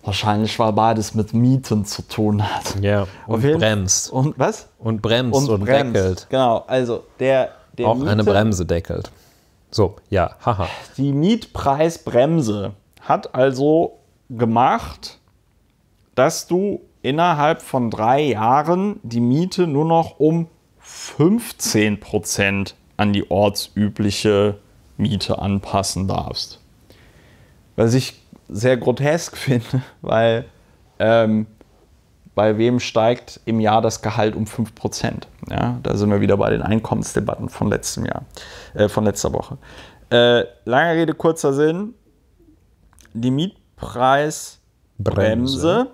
Wahrscheinlich, weil beides mit Mieten zu tun hat. Ja, und jeden- bremst. Und was? Und bremst und, bremst. deckelt. Genau, also der, der Auch eine Miete- Bremse deckelt. So, ja, haha. Die Mietpreisbremse hat also gemacht, dass du innerhalb von drei Jahren die Miete nur noch um 15% an die ortsübliche Miete anpassen darfst. Was ich sehr grotesk [laughs] finde, weil ähm, bei wem steigt im Jahr das Gehalt um 5%? Ja, da sind wir wieder bei den Einkommensdebatten von letztem Jahr, äh, von letzter Woche. Äh, lange Rede, kurzer Sinn. Die Mietpreisbremse Bremse.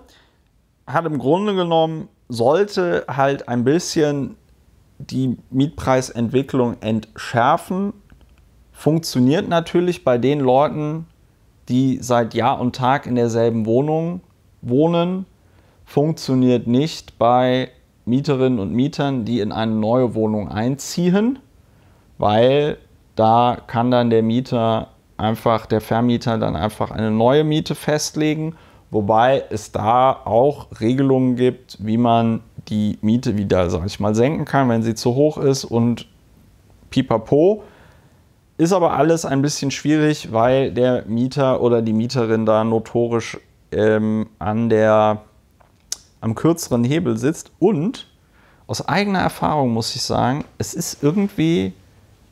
hat im Grunde genommen, sollte halt ein bisschen die Mietpreisentwicklung entschärfen. Funktioniert natürlich bei den Leuten, die seit Jahr und Tag in derselben Wohnung wohnen. Funktioniert nicht bei Mieterinnen und Mietern, die in eine neue Wohnung einziehen, weil da kann dann der Mieter einfach, der Vermieter dann einfach eine neue Miete festlegen, wobei es da auch Regelungen gibt, wie man die Miete wieder, sag ich mal, senken kann, wenn sie zu hoch ist und pipapo. Ist aber alles ein bisschen schwierig, weil der Mieter oder die Mieterin da notorisch ähm, an der, am kürzeren Hebel sitzt. Und aus eigener Erfahrung muss ich sagen, es ist irgendwie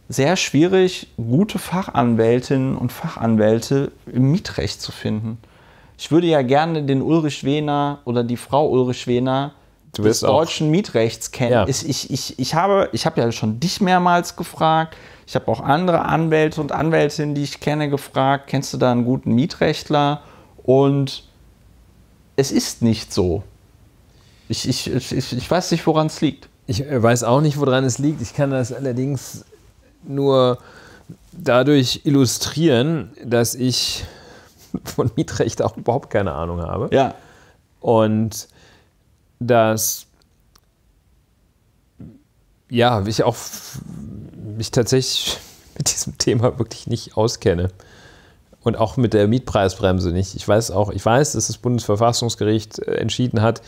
sehr schwierig, gute Fachanwältinnen und Fachanwälte im Mietrecht zu finden. Ich würde ja gerne den Ulrich Wehner oder die Frau Ulrich Wehner des deutschen Mietrechts kennen. Ja. Ich, ich, ich, ich habe, ich habe ja schon dich mehrmals gefragt. Ich habe auch andere Anwälte und Anwältinnen, die ich kenne, gefragt. Kennst du da einen guten Mietrechtler? Und es ist nicht so. Ich, ich, ich, ich weiß nicht, woran es liegt. Ich äh, weiß auch nicht, woran es liegt. Ich kann das allerdings nur dadurch illustrieren, dass ich [laughs] von Mietrecht auch überhaupt keine Ahnung habe. Ja, Und dass ja, ich auch mich tatsächlich [laughs] mit diesem Thema wirklich nicht auskenne. Und auch mit der Mietpreisbremse nicht. Ich weiß auch, ich weiß, dass das Bundesverfassungsgericht äh, entschieden hat,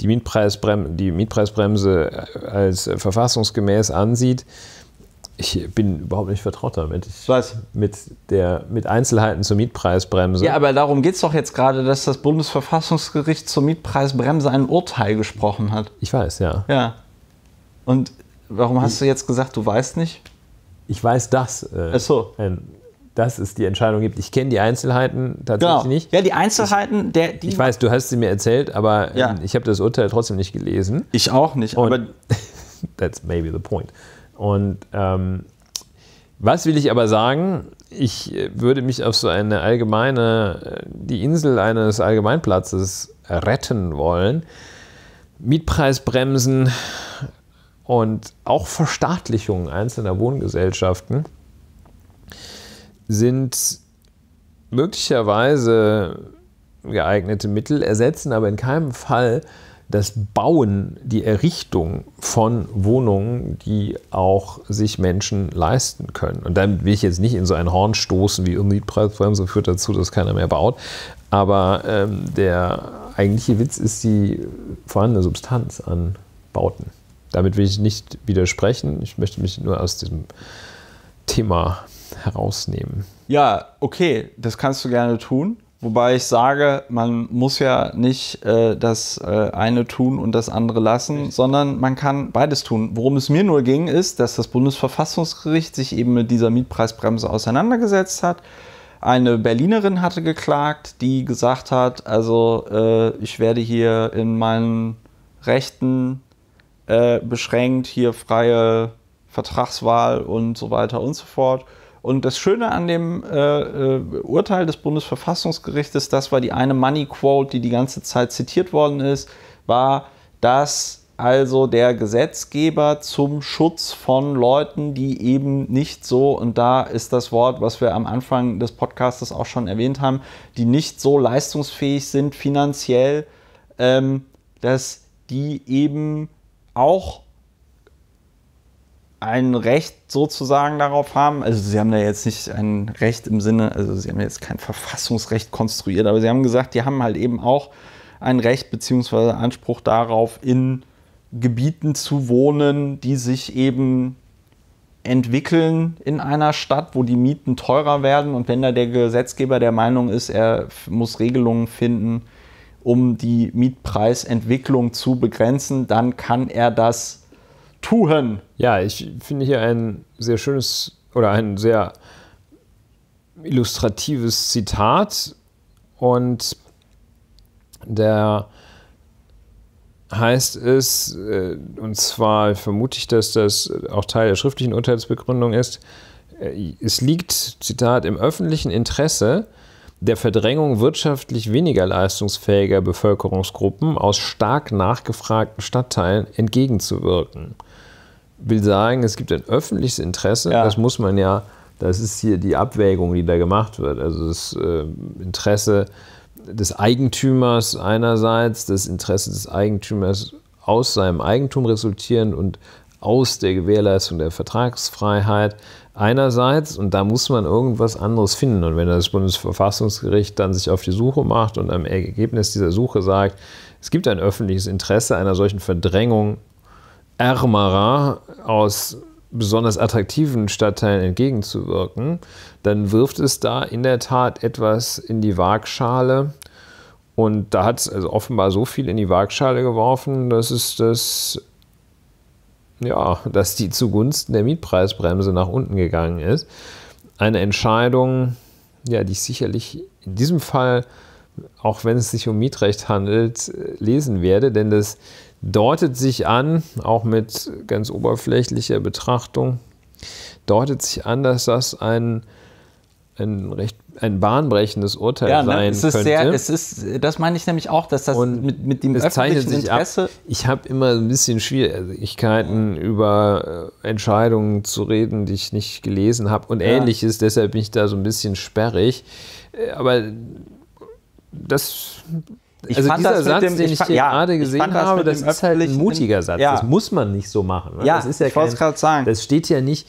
die, Mietpreisbrem die Mietpreisbremse äh, als äh, verfassungsgemäß ansieht. Ich bin überhaupt nicht vertraut damit. Ich, Was? Mit, der, mit Einzelheiten zur Mietpreisbremse. Ja, aber darum geht es doch jetzt gerade, dass das Bundesverfassungsgericht zur Mietpreisbremse ein Urteil gesprochen hat. Ich weiß, ja. Ja. Und warum hast du jetzt gesagt, du weißt nicht? Ich weiß, dass, äh, so. dass es die Entscheidung gibt. Ich kenne die Einzelheiten tatsächlich Genau. nicht. Ja, die Einzelheiten, der, die Ich weiß, du hast sie mir erzählt, aber Ja. ähm, ich habe das Urteil trotzdem nicht gelesen. Ich auch nicht. Und aber [laughs] that's maybe the point. Und ähm, was will ich aber sagen? Ich äh, würde mich auf so eine allgemeine, äh, die Insel eines Allgemeinplatzes retten wollen. Mietpreisbremsen und auch Verstaatlichungen einzelner Wohngesellschaften sind möglicherweise geeignete Mittel, ersetzen aber in keinem Fall das Bauen, die Errichtung von Wohnungen, die auch sich Menschen leisten können. Und damit will ich jetzt nicht in so ein Horn stoßen, wie Mietpreisbremse führt dazu, dass keiner mehr baut. Aber ähm, der eigentliche Witz ist die vorhandene Substanz an Bauten. Damit will ich nicht widersprechen. Ich möchte mich nur aus diesem Thema herausnehmen. ja, okay, das kannst du gerne tun. Wobei ich sage, man muss ja nicht äh, das äh, eine tun und das andere lassen, sondern man kann beides tun. Worum es mir nur ging, ist, dass das Bundesverfassungsgericht sich eben mit dieser Mietpreisbremse auseinandergesetzt hat. Eine Berlinerin hatte geklagt, die gesagt hat, also äh, ich werde hier in meinen Rechten äh, beschränkt, hier freie Vertragswahl und so weiter und so fort. Und das Schöne an dem äh, äh, Urteil des Bundesverfassungsgerichtes, das war die eine Money Quote, die die ganze Zeit zitiert worden ist, war, dass also der Gesetzgeber zum Schutz von Leuten, die eben nicht so, und da ist das Wort, was wir am Anfang des Podcasts auch schon erwähnt haben, die nicht so leistungsfähig sind finanziell, ähm, dass die eben auch ein Recht sozusagen darauf haben. Also sie haben da jetzt nicht ein Recht im Sinne, also sie haben jetzt kein Verfassungsrecht konstruiert, aber sie haben gesagt, die haben halt eben auch ein Recht bzw. Anspruch darauf, in Gebieten zu wohnen, die sich eben entwickeln in einer Stadt, wo die Mieten teurer werden. Und wenn da der Gesetzgeber der Meinung ist, er muss Regelungen finden, um die Mietpreisentwicklung zu begrenzen, dann kann er das tun. Ja, ich finde hier ein sehr schönes oder ein sehr illustratives Zitat und der heißt es, äh, und zwar vermute ich, dass das auch Teil der schriftlichen Urteilsbegründung ist, äh, es liegt, Zitat, im öffentlichen Interesse der Verdrängung wirtschaftlich weniger leistungsfähiger Bevölkerungsgruppen aus stark nachgefragten Stadtteilen entgegenzuwirken. Will sagen, es gibt ein öffentliches Interesse, Ja. das muss man ja, das ist hier die Abwägung, die da gemacht wird. Also das äh, Interesse des Eigentümers einerseits, das Interesse des Eigentümers aus seinem Eigentum resultierend und aus der Gewährleistung der Vertragsfreiheit einerseits und da muss man irgendwas anderes finden und wenn das Bundesverfassungsgericht dann sich auf die Suche macht und am Ergebnis dieser Suche sagt, es gibt ein öffentliches Interesse einer solchen Verdrängung ärmerer aus besonders attraktiven Stadtteilen entgegenzuwirken, dann wirft es da in der Tat etwas in die Waagschale. Und da hat es also offenbar so viel in die Waagschale geworfen, dass es das, ja, dass die zugunsten der Mietpreisbremse nach unten gegangen ist. Eine Entscheidung, ja, die ich sicherlich in diesem Fall, auch wenn es sich um Mietrecht handelt, lesen werde, denn das deutet sich an, auch mit ganz oberflächlicher Betrachtung, deutet sich an, dass das ein, ein recht ein bahnbrechendes Urteil Ja, ne? sein es ist könnte. sehr, es ist, das meine ich nämlich auch, dass das Und mit, mit dem öffentlichen sich ab. Interesse. Ich habe immer ein bisschen Schwierigkeiten, über äh, Entscheidungen zu reden, die ich nicht gelesen habe und ähnliches. Deshalb bin ich da so ein bisschen sperrig. Äh, Aber das. Ich also dieser Satz, dem- den ich ich, fand- hier ja, gerade gesehen habe, das ist halt ein mutiger Satz. Ja. Das muss man nicht so machen. ne? Ja, das ist ja ich wollte es gerade sagen. Das steht ja nicht.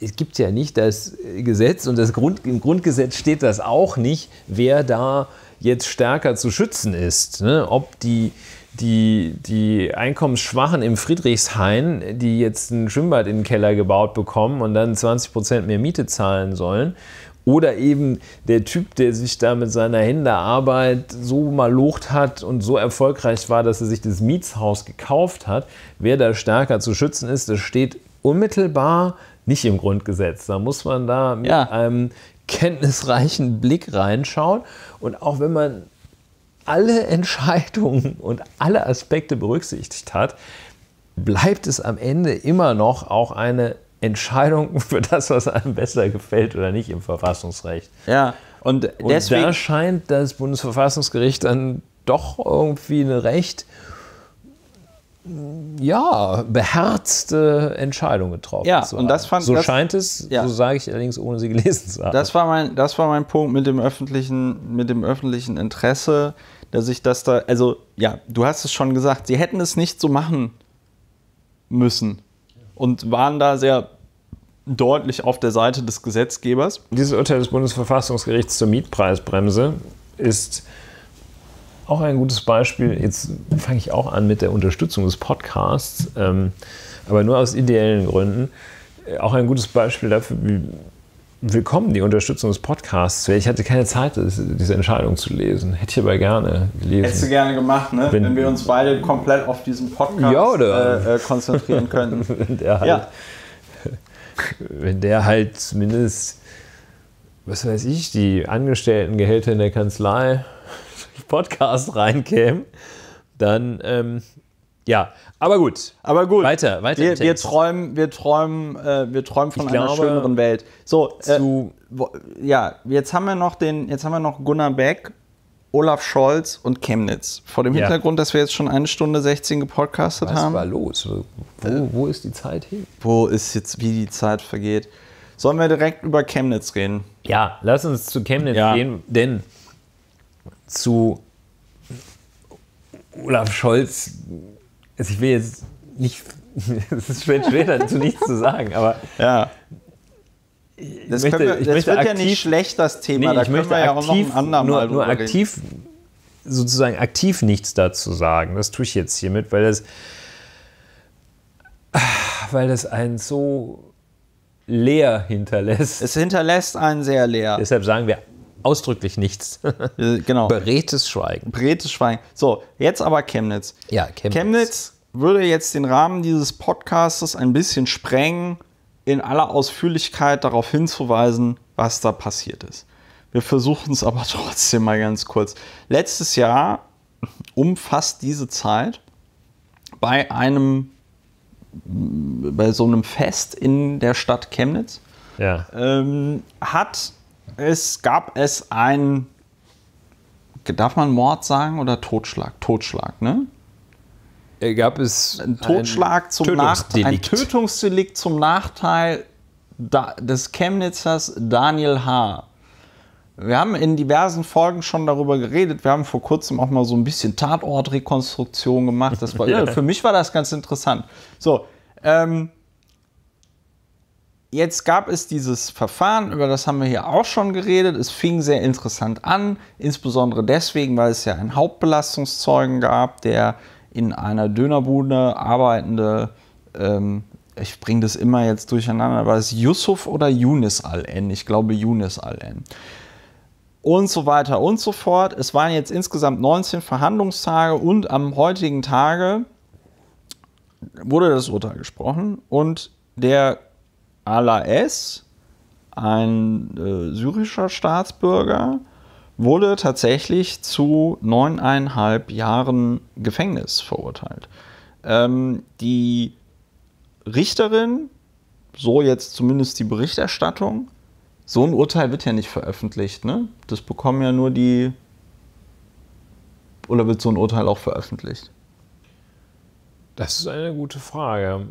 Es gibt ja nicht das Gesetz und das Grund, im Grundgesetz steht das auch nicht, wer da jetzt stärker zu schützen ist. Ne? Ob die die, die Einkommensschwachen im Friedrichshain, die jetzt ein Schwimmbad in den Keller gebaut bekommen und dann 20 Prozent mehr Miete zahlen sollen. Oder eben der Typ, der sich da mit seiner Händearbeit so malocht hat und so erfolgreich war, dass er sich das Mietshaus gekauft hat. Wer da stärker zu schützen ist, das steht unmittelbar nicht im Grundgesetz. Da muss man da mit Ja. einem kenntnisreichen Blick reinschauen. Und auch wenn man alle Entscheidungen und alle Aspekte berücksichtigt hat, bleibt es am Ende immer noch auch eine Entscheidung [laughs] für das, was einem besser gefällt oder nicht im Verfassungsrecht. Ja, und, Und deswegen. da scheint das Bundesverfassungsgericht dann doch irgendwie eine recht ja, beherzte Entscheidung getroffen Ja, und das fand- so das- scheint es, ja. so sage ich allerdings, ohne sie gelesen zu haben. Das war mein, das war mein Punkt mit dem öffentlichen, mit dem öffentlichen Interesse, dass ich das da, also ja, du hast es schon gesagt, sie hätten es nicht so machen müssen und waren da sehr deutlich auf der Seite des Gesetzgebers. Dieses Urteil des Bundesverfassungsgerichts zur Mietpreisbremse ist auch ein gutes Beispiel. Jetzt fange ich auch an mit der Unterstützung des Podcasts, ähm, aber nur aus ideellen Gründen. Äh, Auch ein gutes Beispiel dafür, wie willkommen die Unterstützung des Podcasts wäre. Ich hatte keine Zeit, diese Entscheidung zu lesen. Hätte ich aber gerne gelesen. Hättest du gerne gemacht, ne? Wenn- Wenn, wir uns beide komplett auf diesen Podcast äh, äh, konzentrieren [laughs] könnten. wenn der halt, ja, [laughs] wenn der halt zumindest, was weiß ich, die Angestelltengehälter in der Kanzlei Podcast reinkämen, dann ähm, ja, aber gut. aber gut. Weiter, weiter. Wir, wir träumen, wir träumen, äh, wir träumen von Ich einer glaube, schöneren Welt. So, äh, zu wo, ja, jetzt haben wir noch den, jetzt haben wir noch Gunnar Beck, Olaf Scholz und Chemnitz. Vor dem Ja. Hintergrund, dass wir jetzt schon eine Stunde 16 gepodcastet was haben. war los? Wo, wo ist die Zeit hin? Wo ist jetzt, wie die Zeit vergeht? Sollen wir direkt über Chemnitz reden? Ja, lass uns zu Chemnitz Ja. gehen, denn zu Olaf Scholz, also ich will jetzt nicht, [laughs] es ist schwer, schwer dazu nichts zu sagen, aber Ja. Das, möchte- wir, das wird ja aktiv- nicht schlecht, das Thema. Nee, da ich können möchte wir ja auch noch aktiv, nur, nur reden. aktiv, sozusagen aktiv nichts dazu sagen. Das tue ich jetzt hiermit, weil das, weil das einen so leer hinterlässt. Es hinterlässt einen sehr leer. Deshalb sagen wir ausdrücklich nichts. Äh, genau. Beredtes Schweigen. Bretes Schweigen. So, jetzt aber Chemnitz. Ja, Chemnitz. Chemnitz würde jetzt den Rahmen dieses Podcastes ein bisschen sprengen, in aller Ausführlichkeit darauf hinzuweisen, was da passiert ist. Wir versuchen es aber [laughs] trotzdem mal ganz kurz. Letztes Jahr, um fast diese Zeit, bei einem, bei so einem Fest in der Stadt Chemnitz, Ja. ähm, hat es, gab es ein, darf man Mord sagen oder Totschlag? Totschlag, ne? Äh, Gab es Ein Totschlag zum Nachteil, ein Tötungsdelikt. Zum Nachteil des Chemnitzers Daniel H. Wir haben in diversen Folgen schon darüber geredet. Wir haben vor kurzem auch mal so ein bisschen Tatortrekonstruktion gemacht. Das war, [laughs] ja. Für mich war das ganz interessant. So, ähm, jetzt gab es dieses Verfahren, über das haben wir hier auch schon geredet. Es fing sehr interessant an, insbesondere deswegen, weil es ja einen Hauptbelastungszeugen gab, der in einer Dönerbude arbeitende, ähm, ich bringe das immer jetzt durcheinander, war es Yusuf oder Yunus Al-N? Ich glaube Yunus Al-N. Und so weiter und so fort. Es waren jetzt insgesamt 19 Verhandlungstage und am heutigen Tage wurde das Urteil gesprochen und der Ala S, ein äh, syrischer Staatsbürger, wurde tatsächlich zu neuneinhalb Jahren Gefängnis verurteilt. Ähm, die Richterin, so jetzt zumindest die Berichterstattung, so ein Urteil wird ja nicht veröffentlicht, ne? Das bekommen ja nur die. Oder wird so ein Urteil auch veröffentlicht? Das ist eine gute Frage.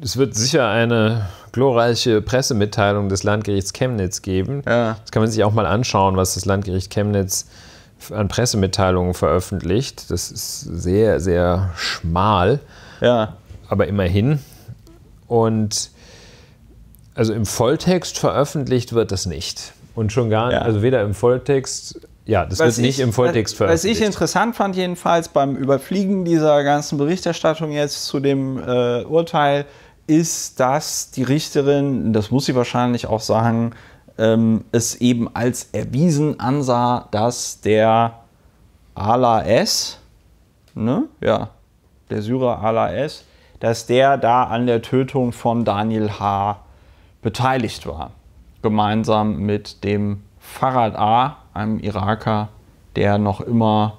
Es wird sicher eine glorreiche Pressemitteilung des Landgerichts Chemnitz geben. Ja. Das kann man sich auch mal anschauen, was das Landgericht Chemnitz an Pressemitteilungen veröffentlicht. Das ist sehr, sehr schmal, Ja. aber immerhin. Und also im Volltext veröffentlicht wird das nicht. Und schon gar nicht, Ja. also weder im Volltext ja, das wird nicht ich, im Volltext was, veröffentlicht. Was ich interessant fand, jedenfalls beim Überfliegen dieser ganzen Berichterstattung jetzt zu dem äh, Urteil, ist, dass die Richterin, das muss sie wahrscheinlich auch sagen, ähm, es eben als erwiesen ansah, dass der Ala S, ne? Ja, der Syrer Ala S, dass der da an der Tötung von Daniel H. beteiligt war. Gemeinsam mit dem Farad A., einem Iraker, der noch immer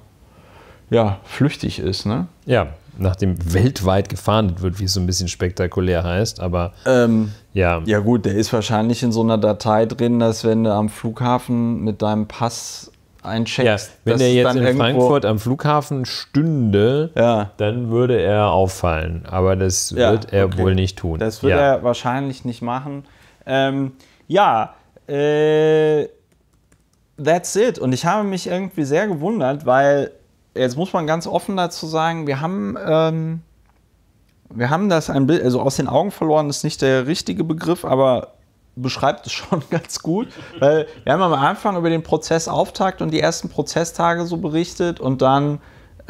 ja, flüchtig ist. Ne? Ja, nachdem weltweit gefahndet wird, wie es so ein bisschen spektakulär heißt, aber Ähm, ja. ja gut, der ist wahrscheinlich in so einer Datei drin, dass wenn du am Flughafen mit deinem Pass eincheckst, Ja, wenn es jetzt in Frankfurt am Flughafen stünde, Ja. dann würde er auffallen. Aber das Ja, wird er okay. wohl nicht tun. Das wird er wahrscheinlich nicht machen. Ähm, ja, äh, that's it. Und ich habe mich irgendwie sehr gewundert, weil jetzt muss man ganz offen dazu sagen, wir haben, ähm, wir haben das ein bisschen, also aus den Augen verloren ist nicht der richtige Begriff, aber beschreibt es [laughs] schon ganz gut, weil wir haben am Anfang über den Prozessauftakt und die ersten Prozesstage so berichtet und dann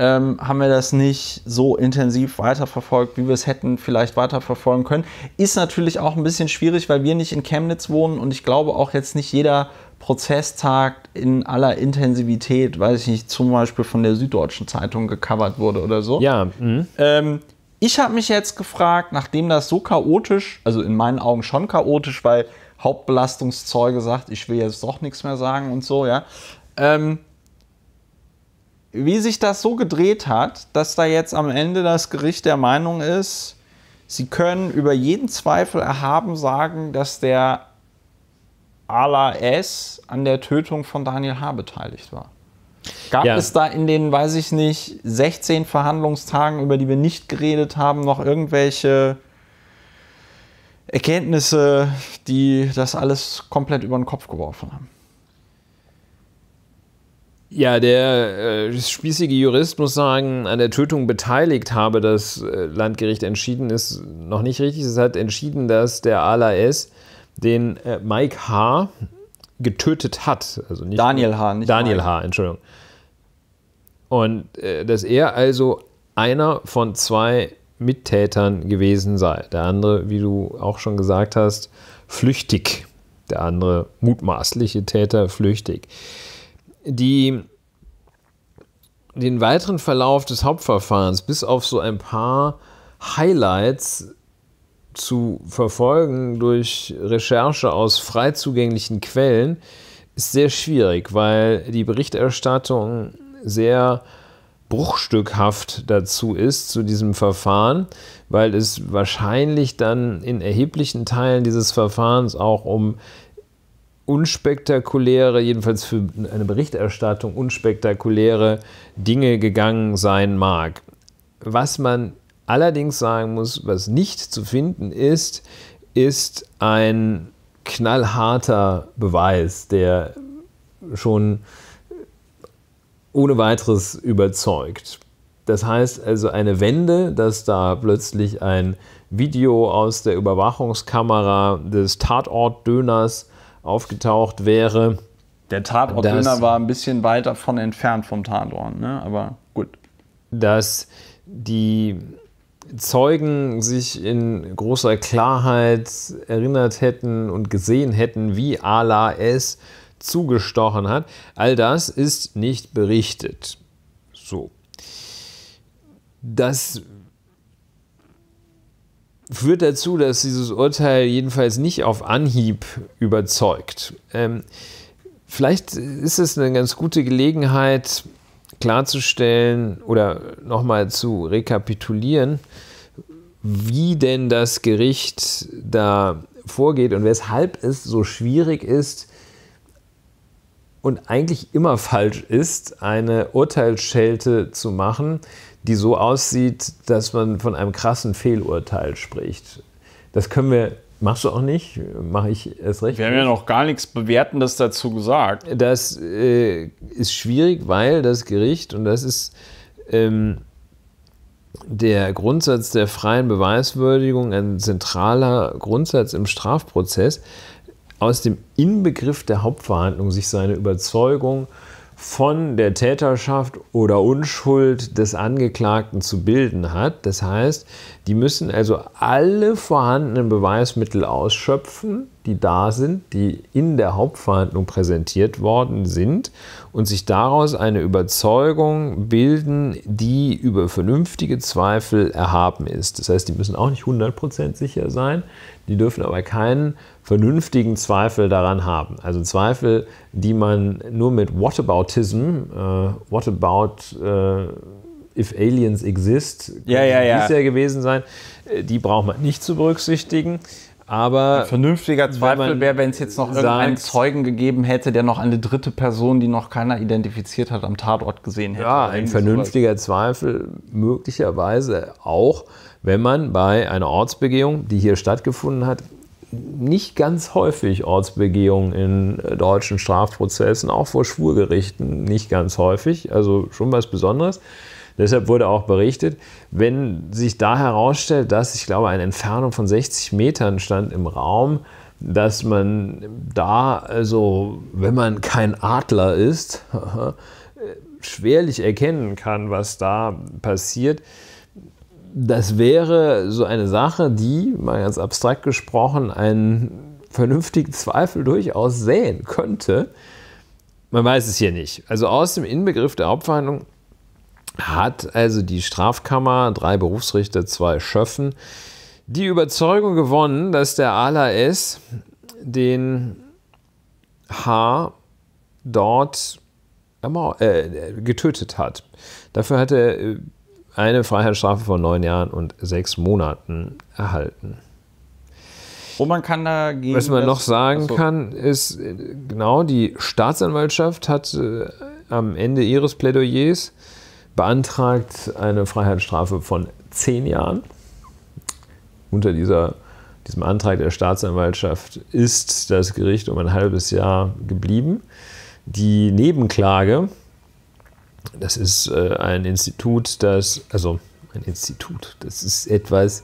ähm, haben wir das nicht so intensiv weiterverfolgt, wie wir es hätten vielleicht weiterverfolgen können. Ist natürlich auch ein bisschen schwierig, weil wir nicht in Chemnitz wohnen und ich glaube auch jetzt nicht jeder Prozesstag in aller Intensivität, weiß ich nicht, zum Beispiel von der Süddeutschen Zeitung gecovert wurde oder so. ja, mhm. Ähm, ich habe mich jetzt gefragt, nachdem das so chaotisch, also in meinen Augen schon chaotisch, weil Hauptbelastungszeuge sagt, ich will jetzt doch nichts mehr sagen und so, ja. Ähm, wie sich das so gedreht hat, dass da jetzt am Ende das Gericht der Meinung ist, sie können über jeden Zweifel erhaben sagen, dass der Ala S an der Tötung von Daniel H. beteiligt war. Gab Ja. es da in den, weiß ich nicht, 16 Verhandlungstagen, über die wir nicht geredet haben, noch irgendwelche Erkenntnisse, die das alles komplett über den Kopf geworfen haben? Ja, der äh, spießige Jurist muss sagen, an der Tötung beteiligt habe das äh, Landgericht entschieden, ist noch nicht richtig. Es hat entschieden, dass der Ala S. den äh, Mike H. getötet hat. Also nicht Daniel H., nicht Daniel Mike. H., Entschuldigung. Und äh, dass er also einer von zwei Mittätern gewesen sei. Der andere, wie du auch schon gesagt hast, flüchtig. Der andere mutmaßliche Täter flüchtig die, den weiteren Verlauf des Hauptverfahrens bis auf so ein paar Highlights zu verfolgen durch Recherche aus frei zugänglichen Quellen ist sehr schwierig, weil die Berichterstattung sehr bruchstückhaft dazu ist, zu diesem Verfahren, weil es wahrscheinlich dann in erheblichen Teilen dieses Verfahrens auch um unspektakuläre, jedenfalls für eine Berichterstattung unspektakuläre Dinge gegangen sein mag. Was man allerdings sagen muss, was nicht zu finden ist, ist ein knallharter Beweis, der schon ohne weiteres überzeugt. Das heißt also eine Wende, dass da plötzlich ein Video aus der Überwachungskamera des Tatortdöners aufgetaucht wäre. Der Tatortdöner war ein bisschen weit davon entfernt vom Tatort, ne? aber gut. dass die Zeugen sich in großer Klarheit erinnert hätten und gesehen hätten, wie Ala es zugestochen hat. All das ist nicht berichtet. So. Das führt dazu, dass dieses Urteil jedenfalls nicht auf Anhieb überzeugt. Ähm, vielleicht ist es eine ganz gute Gelegenheit, klarzustellen oder nochmal zu rekapitulieren, wie denn das Gericht da vorgeht und weshalb es so schwierig ist und eigentlich immer falsch ist, eine Urteilsschelte zu machen, die so aussieht, dass man von einem krassen Fehlurteil spricht. Das können wir, machst du auch nicht, mache ich erst recht. Wir haben ja noch gar nichts Bewertendes dazu gesagt. Das äh, ist schwierig, weil das Gericht, und das ist ähm, der Grundsatz der freien Beweiswürdigung, ein zentraler Grundsatz im Strafprozess, aus dem Inbegriff der Hauptverhandlung sich seine Überzeugung von der Täterschaft oder Unschuld des Angeklagten zu bilden hat. Das heißt, die müssen also alle vorhandenen Beweismittel ausschöpfen, die da sind, die in der Hauptverhandlung präsentiert worden sind und sich daraus eine Überzeugung bilden, die über vernünftige Zweifel erhaben ist. Das heißt, die müssen auch nicht 100% sicher sein, die dürfen aber keinen vernünftigen Zweifel daran haben. Also Zweifel, die man nur mit Whataboutism, äh, what about äh, if aliens exist, ja, ja, ja. ja gewesen sein, äh, die braucht man nicht zu berücksichtigen. Aber ein vernünftiger Zweifel wäre, wenn es jetzt noch irgendeinen Zeugen gegeben hätte, der noch eine dritte Person, die noch keiner identifiziert hat, am Tatort gesehen hätte. Ja, ein vernünftiger sowas. Zweifel möglicherweise auch, wenn man bei einer Ortsbegehung, die hier stattgefunden hat, nicht ganz häufig Ortsbegehungen in deutschen Strafprozessen, auch vor Schwurgerichten nicht ganz häufig, also schon was Besonderes. Deshalb wurde auch berichtet, wenn sich da herausstellt, dass ich glaube, eine Entfernung von 60 Metern stand im Raum, dass man da, also wenn man kein Adler ist, [laughs] schwerlich erkennen kann, was da passiert das wäre so eine Sache, die, mal ganz abstrakt gesprochen, einen vernünftigen Zweifel durchaus säen könnte. Man weiß es hier nicht. Also aus dem Inbegriff der Hauptverhandlung hat also die Strafkammer, drei Berufsrichter, zwei Schöffen, die Überzeugung gewonnen, dass der Ala S. den H. dort äh, getötet hat. Dafür hat er äh, eine Freiheitsstrafe von neun Jahren und sechs Monaten erhalten. Wo man kann dagegen. Was man noch sagen achso. kann, ist, genau, die Staatsanwaltschaft hat äh, am Ende ihres Plädoyers beantragt eine Freiheitsstrafe von zehn Jahren. Unter dieser, diesem Antrag der Staatsanwaltschaft ist das Gericht um ein halbes Jahr geblieben. Die Nebenklage das ist äh, ein Institut, das, also ein Institut, das ist etwas,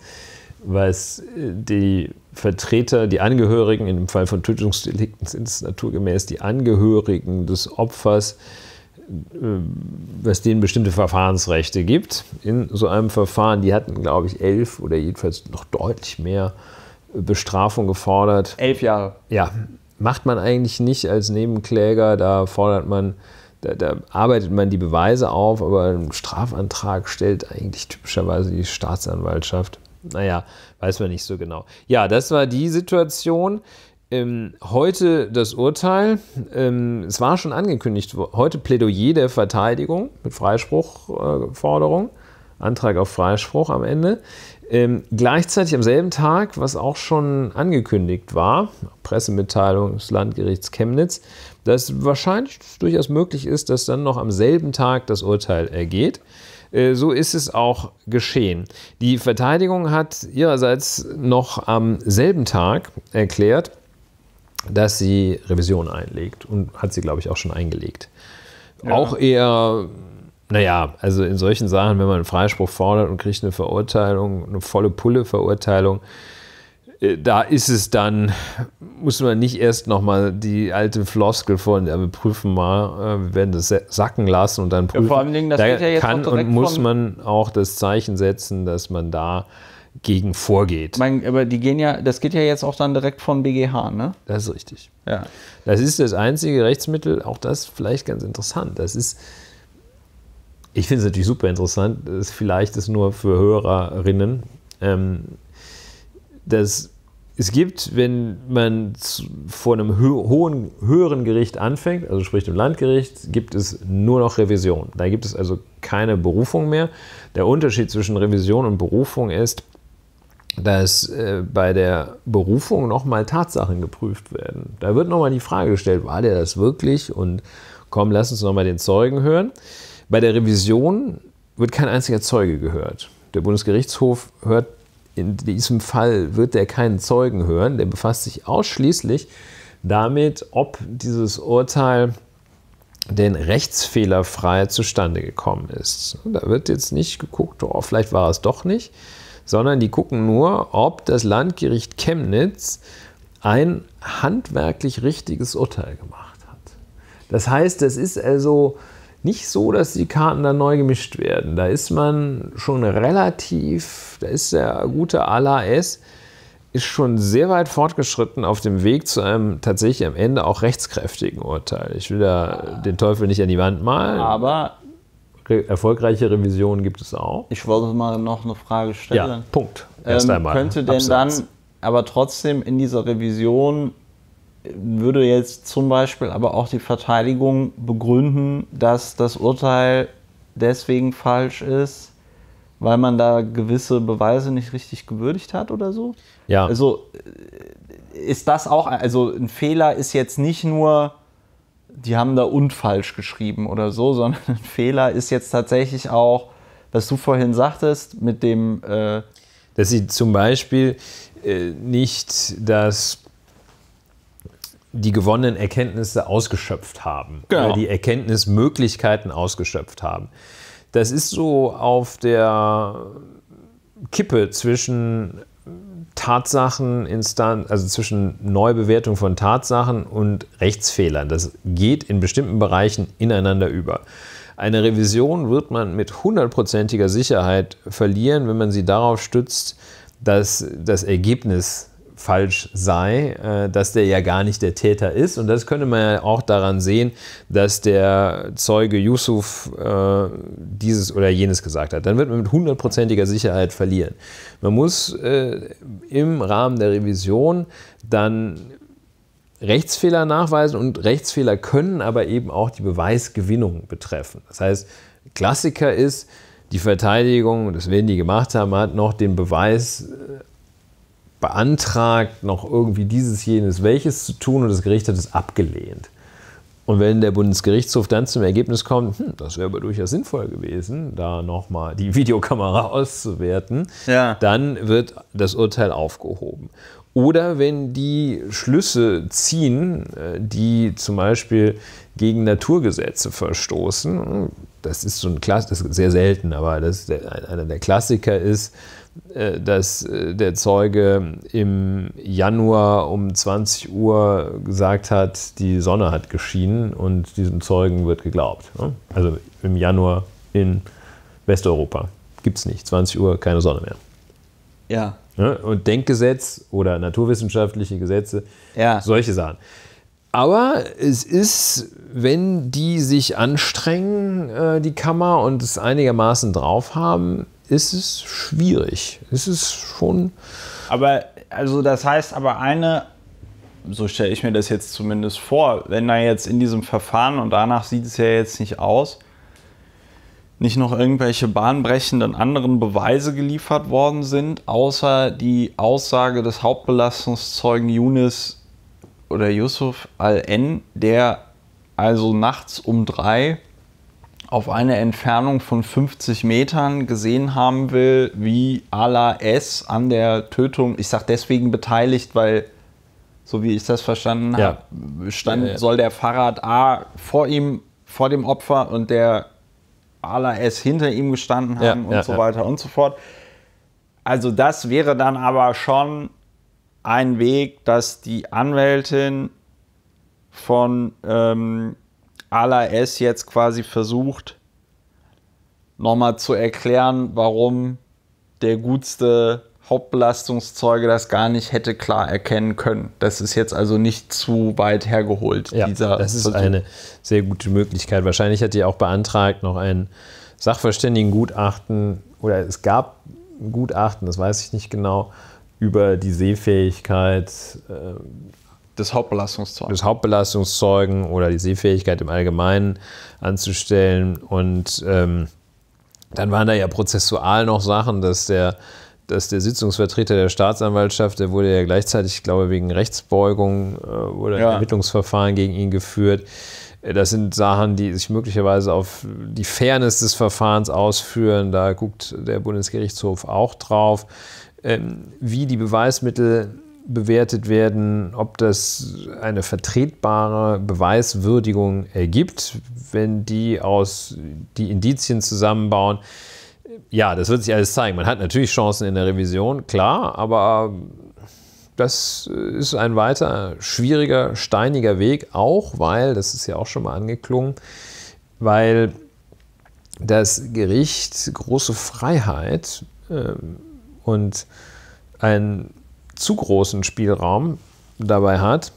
was äh, die Vertreter, die Angehörigen, in dem Fall von Tötungsdelikten sind es naturgemäß die Angehörigen des Opfers, äh, was denen bestimmte Verfahrensrechte gibt in so einem Verfahren. Die hatten, glaube ich, elf oder jedenfalls noch deutlich mehr Bestrafung gefordert. Elf Jahre. Ja, macht man eigentlich nicht als Nebenkläger. Da fordert man da, da, arbeitet man die Beweise auf, aber einen Strafantrag stellt eigentlich typischerweise die Staatsanwaltschaft. Naja, weiß man nicht so genau. Ja, das war die Situation. Ähm, heute das Urteil. Ähm, es war schon angekündigt, heute Plädoyer der Verteidigung mit Freispruchforderung, äh, Antrag auf Freispruch am Ende. Ähm, gleichzeitig am selben Tag, was auch schon angekündigt war, Pressemitteilung des Landgerichts Chemnitz, dass wahrscheinlich durchaus möglich ist, dass dann noch am selben Tag das Urteil ergeht. Äh, so ist es auch geschehen. Die Verteidigung hat ihrerseits noch am selben Tag erklärt, dass sie Revision einlegt und hat sie, glaube ich, auch schon eingelegt. Ja. Auch eher, naja, also in solchen Sachen, wenn man einen Freispruch fordert und kriegt eine Verurteilung, eine volle Pulle-Verurteilung, da ist es dann, muss man nicht erst nochmal die alte Floskel von, ja, wir prüfen mal, äh, wir werden das sacken lassen und dann prüfen. Ja, vor allem Dingen, das da ja kann und muss man auch das Zeichen setzen, dass man da gegen vorgeht. Mein, aber die gehen ja, das geht ja jetzt auch dann direkt von BGH, ne? Das ist richtig. Ja. Das ist das einzige Rechtsmittel, auch das vielleicht ganz interessant. Das ist, ich finde es natürlich super interessant, das vielleicht ist nur für Hörerinnen. Ähm, dass es gibt, wenn man vor einem hohen, höheren Gericht anfängt, also sprich dem Landgericht, gibt es nur noch Revision. Da gibt es also keine Berufung mehr. Der Unterschied zwischen Revision und Berufung ist, dass äh, bei der Berufung nochmal Tatsachen geprüft werden. Da wird nochmal die Frage gestellt, war der das wirklich? Und komm, lass uns nochmal den Zeugen hören. Bei der Revision wird kein einziger Zeuge gehört. Der Bundesgerichtshof hört in diesem Fall wird er keinen Zeugen hören, der befasst sich ausschließlich damit, ob dieses Urteil denn rechtsfehlerfrei zustande gekommen ist. Da wird jetzt nicht geguckt, oh, vielleicht war es doch nicht, sondern die gucken nur, ob das Landgericht Chemnitz ein handwerklich richtiges Urteil gemacht hat. Das heißt, es ist also nicht so, dass die Karten dann neu gemischt werden. Da ist man schon relativ, da ist der gute Ala S ist schon sehr weit fortgeschritten auf dem Weg zu einem tatsächlich am Ende auch rechtskräftigen Urteil. Ich will da den Teufel nicht an die Wand malen. Aber Re erfolgreiche Revisionen gibt es auch. ich wollte mal noch eine Frage stellen. Ja, Punkt. Erst Ähm, einmal. könnte denn Absatz. dann aber trotzdem in dieser Revision würde jetzt zum Beispiel aber auch die Verteidigung begründen, dass das Urteil deswegen falsch ist, weil man da gewisse Beweise nicht richtig gewürdigt hat oder so? Ja, Also ist das auch, also ein Fehler ist jetzt nicht nur, die haben da und falsch geschrieben oder so, sondern ein Fehler ist jetzt tatsächlich auch, was du vorhin sagtest, mit dem, äh, dass sie zum Beispiel äh, nicht das, die gewonnenen Erkenntnisse ausgeschöpft haben Genau. oder die Erkenntnismöglichkeiten ausgeschöpft haben. Das ist so auf der Kippe zwischen Tatsacheninstanz, also zwischen Neubewertung von Tatsachen und Rechtsfehlern. Das geht in bestimmten Bereichen ineinander über. Eine Revision wird man mit hundertprozentiger Sicherheit verlieren, wenn man sie darauf stützt, dass das Ergebnis falsch sei, äh, dass der ja gar nicht der Täter ist. Und das könnte man ja auch daran sehen, dass der Zeuge Yusuf äh, dieses oder jenes gesagt hat. Dann wird man mit hundertprozentiger Sicherheit verlieren. Man muss äh, im Rahmen der Revision dann Rechtsfehler nachweisen und Rechtsfehler können aber eben auch die Beweisgewinnung betreffen. Das heißt, Klassiker ist, die Verteidigung, das werden die gemacht haben, hat noch den Beweis beantragt, noch irgendwie dieses, jenes, welches zu tun und das Gericht hat es abgelehnt. Und wenn der Bundesgerichtshof dann zum Ergebnis kommt, hm, das wäre aber durchaus sinnvoll gewesen, da nochmal die [laughs] Videokamera auszuwerten, Ja. dann wird das Urteil aufgehoben. Oder wenn die Schlüsse ziehen, äh, die zum Beispiel gegen Naturgesetze verstoßen, das ist so ein Klass, das ist sehr selten, aber das einer der Klassiker ist, dass äh, der Zeuge im Januar um 20 Uhr gesagt hat, die Sonne hat geschienen und diesem Zeugen wird geglaubt. ne? Also im Januar in Westeuropa gibt es nicht, 20 Uhr keine Sonne mehr. ja, Ne? Und Denkgesetz oder naturwissenschaftliche Gesetze, Ja. solche Sachen. Aber es ist, wenn die sich anstrengen, äh, die Kammer, und es einigermaßen drauf haben, ist es schwierig. Es ist schon. Aber, also das heißt aber eine, so stelle ich mir das jetzt zumindest vor, wenn da jetzt in diesem Verfahren, und danach sieht es ja jetzt nicht aus, nicht noch irgendwelche bahnbrechenden anderen Beweise geliefert worden sind, außer die Aussage des Hauptbelastungszeugen Yunus oder Yusuf al-N, der also nachts um drei auf eine Entfernung von 50 Metern gesehen haben will, wie Ala S. an der Tötung, ich sage deswegen beteiligt, weil, so wie ich das verstanden Ja. habe, stand, Ja, ja. soll der Fahrrad A vor ihm, vor dem Opfer und der Ala S. hinter ihm gestanden haben und so weiter und so fort. Also das wäre dann aber schon ein Weg, dass die Anwältin von ähm, Ala S jetzt quasi versucht, nochmal zu erklären, warum der gutste Hauptbelastungszeuge das gar nicht hätte klar erkennen können. Das ist jetzt also nicht zu weit hergeholt, Ja, dieser das ist Versuch. eine sehr gute Möglichkeit. Wahrscheinlich hat die auch beantragt, noch ein Sachverständigengutachten oder es gab ein Gutachten, das weiß ich nicht genau, über die Sehfähigkeit des Hauptbelastungszeuges. des Hauptbelastungszeugen oder die Sehfähigkeit im Allgemeinen anzustellen. Und ähm, dann waren da ja prozessual noch Sachen, dass der, dass der Sitzungsvertreter der Staatsanwaltschaft, der wurde ja gleichzeitig, ich glaube, wegen Rechtsbeugung äh, wurde ein Ja. Ermittlungsverfahren gegen ihn geführt. Äh, Das sind Sachen, die sich möglicherweise auf die Fairness des Verfahrens ausführen. Da guckt der Bundesgerichtshof auch drauf. Ähm, wie die Beweismittel bewertet werden, ob das eine vertretbare Beweiswürdigung ergibt, wenn die aus die Indizien zusammenbauen. Ja, das wird sich alles zeigen. Man hat natürlich Chancen in der Revision, klar, aber das ist ein weiter schwieriger, steiniger Weg, auch weil, das ist ja auch schon mal angeklungen, weil das Gericht große Freiheit äh, und einen zu großen Spielraum dabei hat,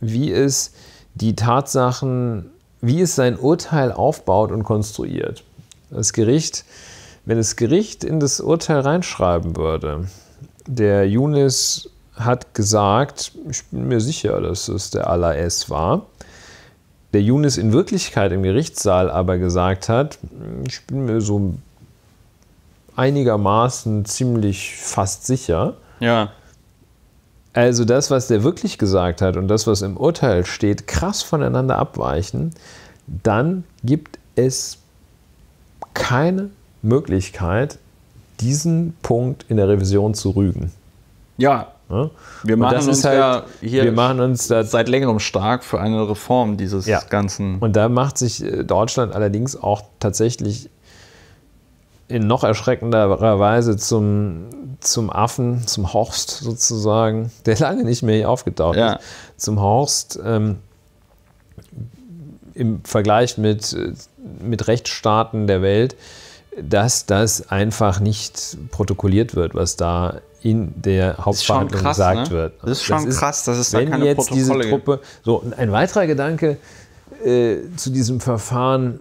wie es die Tatsachen, wie es sein Urteil aufbaut und konstruiert. Das Gericht, wenn das Gericht in das Urteil reinschreiben würde, der Yunis hat gesagt, ich bin mir sicher, dass es der Allah S war, der Yunis in Wirklichkeit im Gerichtssaal aber gesagt hat, ich bin mir so einigermaßen ziemlich fast sicher. Ja. Also das, was der wirklich gesagt hat und das, was im Urteil steht, krass voneinander abweichen, dann gibt es keine Möglichkeit, diesen Punkt in der Revision zu rügen. Ja, Ja? wir machen das uns ist halt- ja hier Wir machen uns da seit längerem stark für eine Reform dieses Ja. ganzen. Und da macht sich äh, Deutschland allerdings auch tatsächlich in noch erschreckenderer Weise zum, zum Affen, zum Horst sozusagen, der lange nicht mehr hier aufgetaucht Ja. ist, zum Horst ähm, im Vergleich mit, äh, mit Rechtsstaaten der Welt, dass das einfach nicht protokolliert wird, was da in der ist Hauptverhandlung krass, gesagt ne? wird. Das ist schon krass, dass es da wenn keine jetzt diese Protokolle gibt. Truppe, so ein weiterer Gedanke äh, zu diesem Verfahren.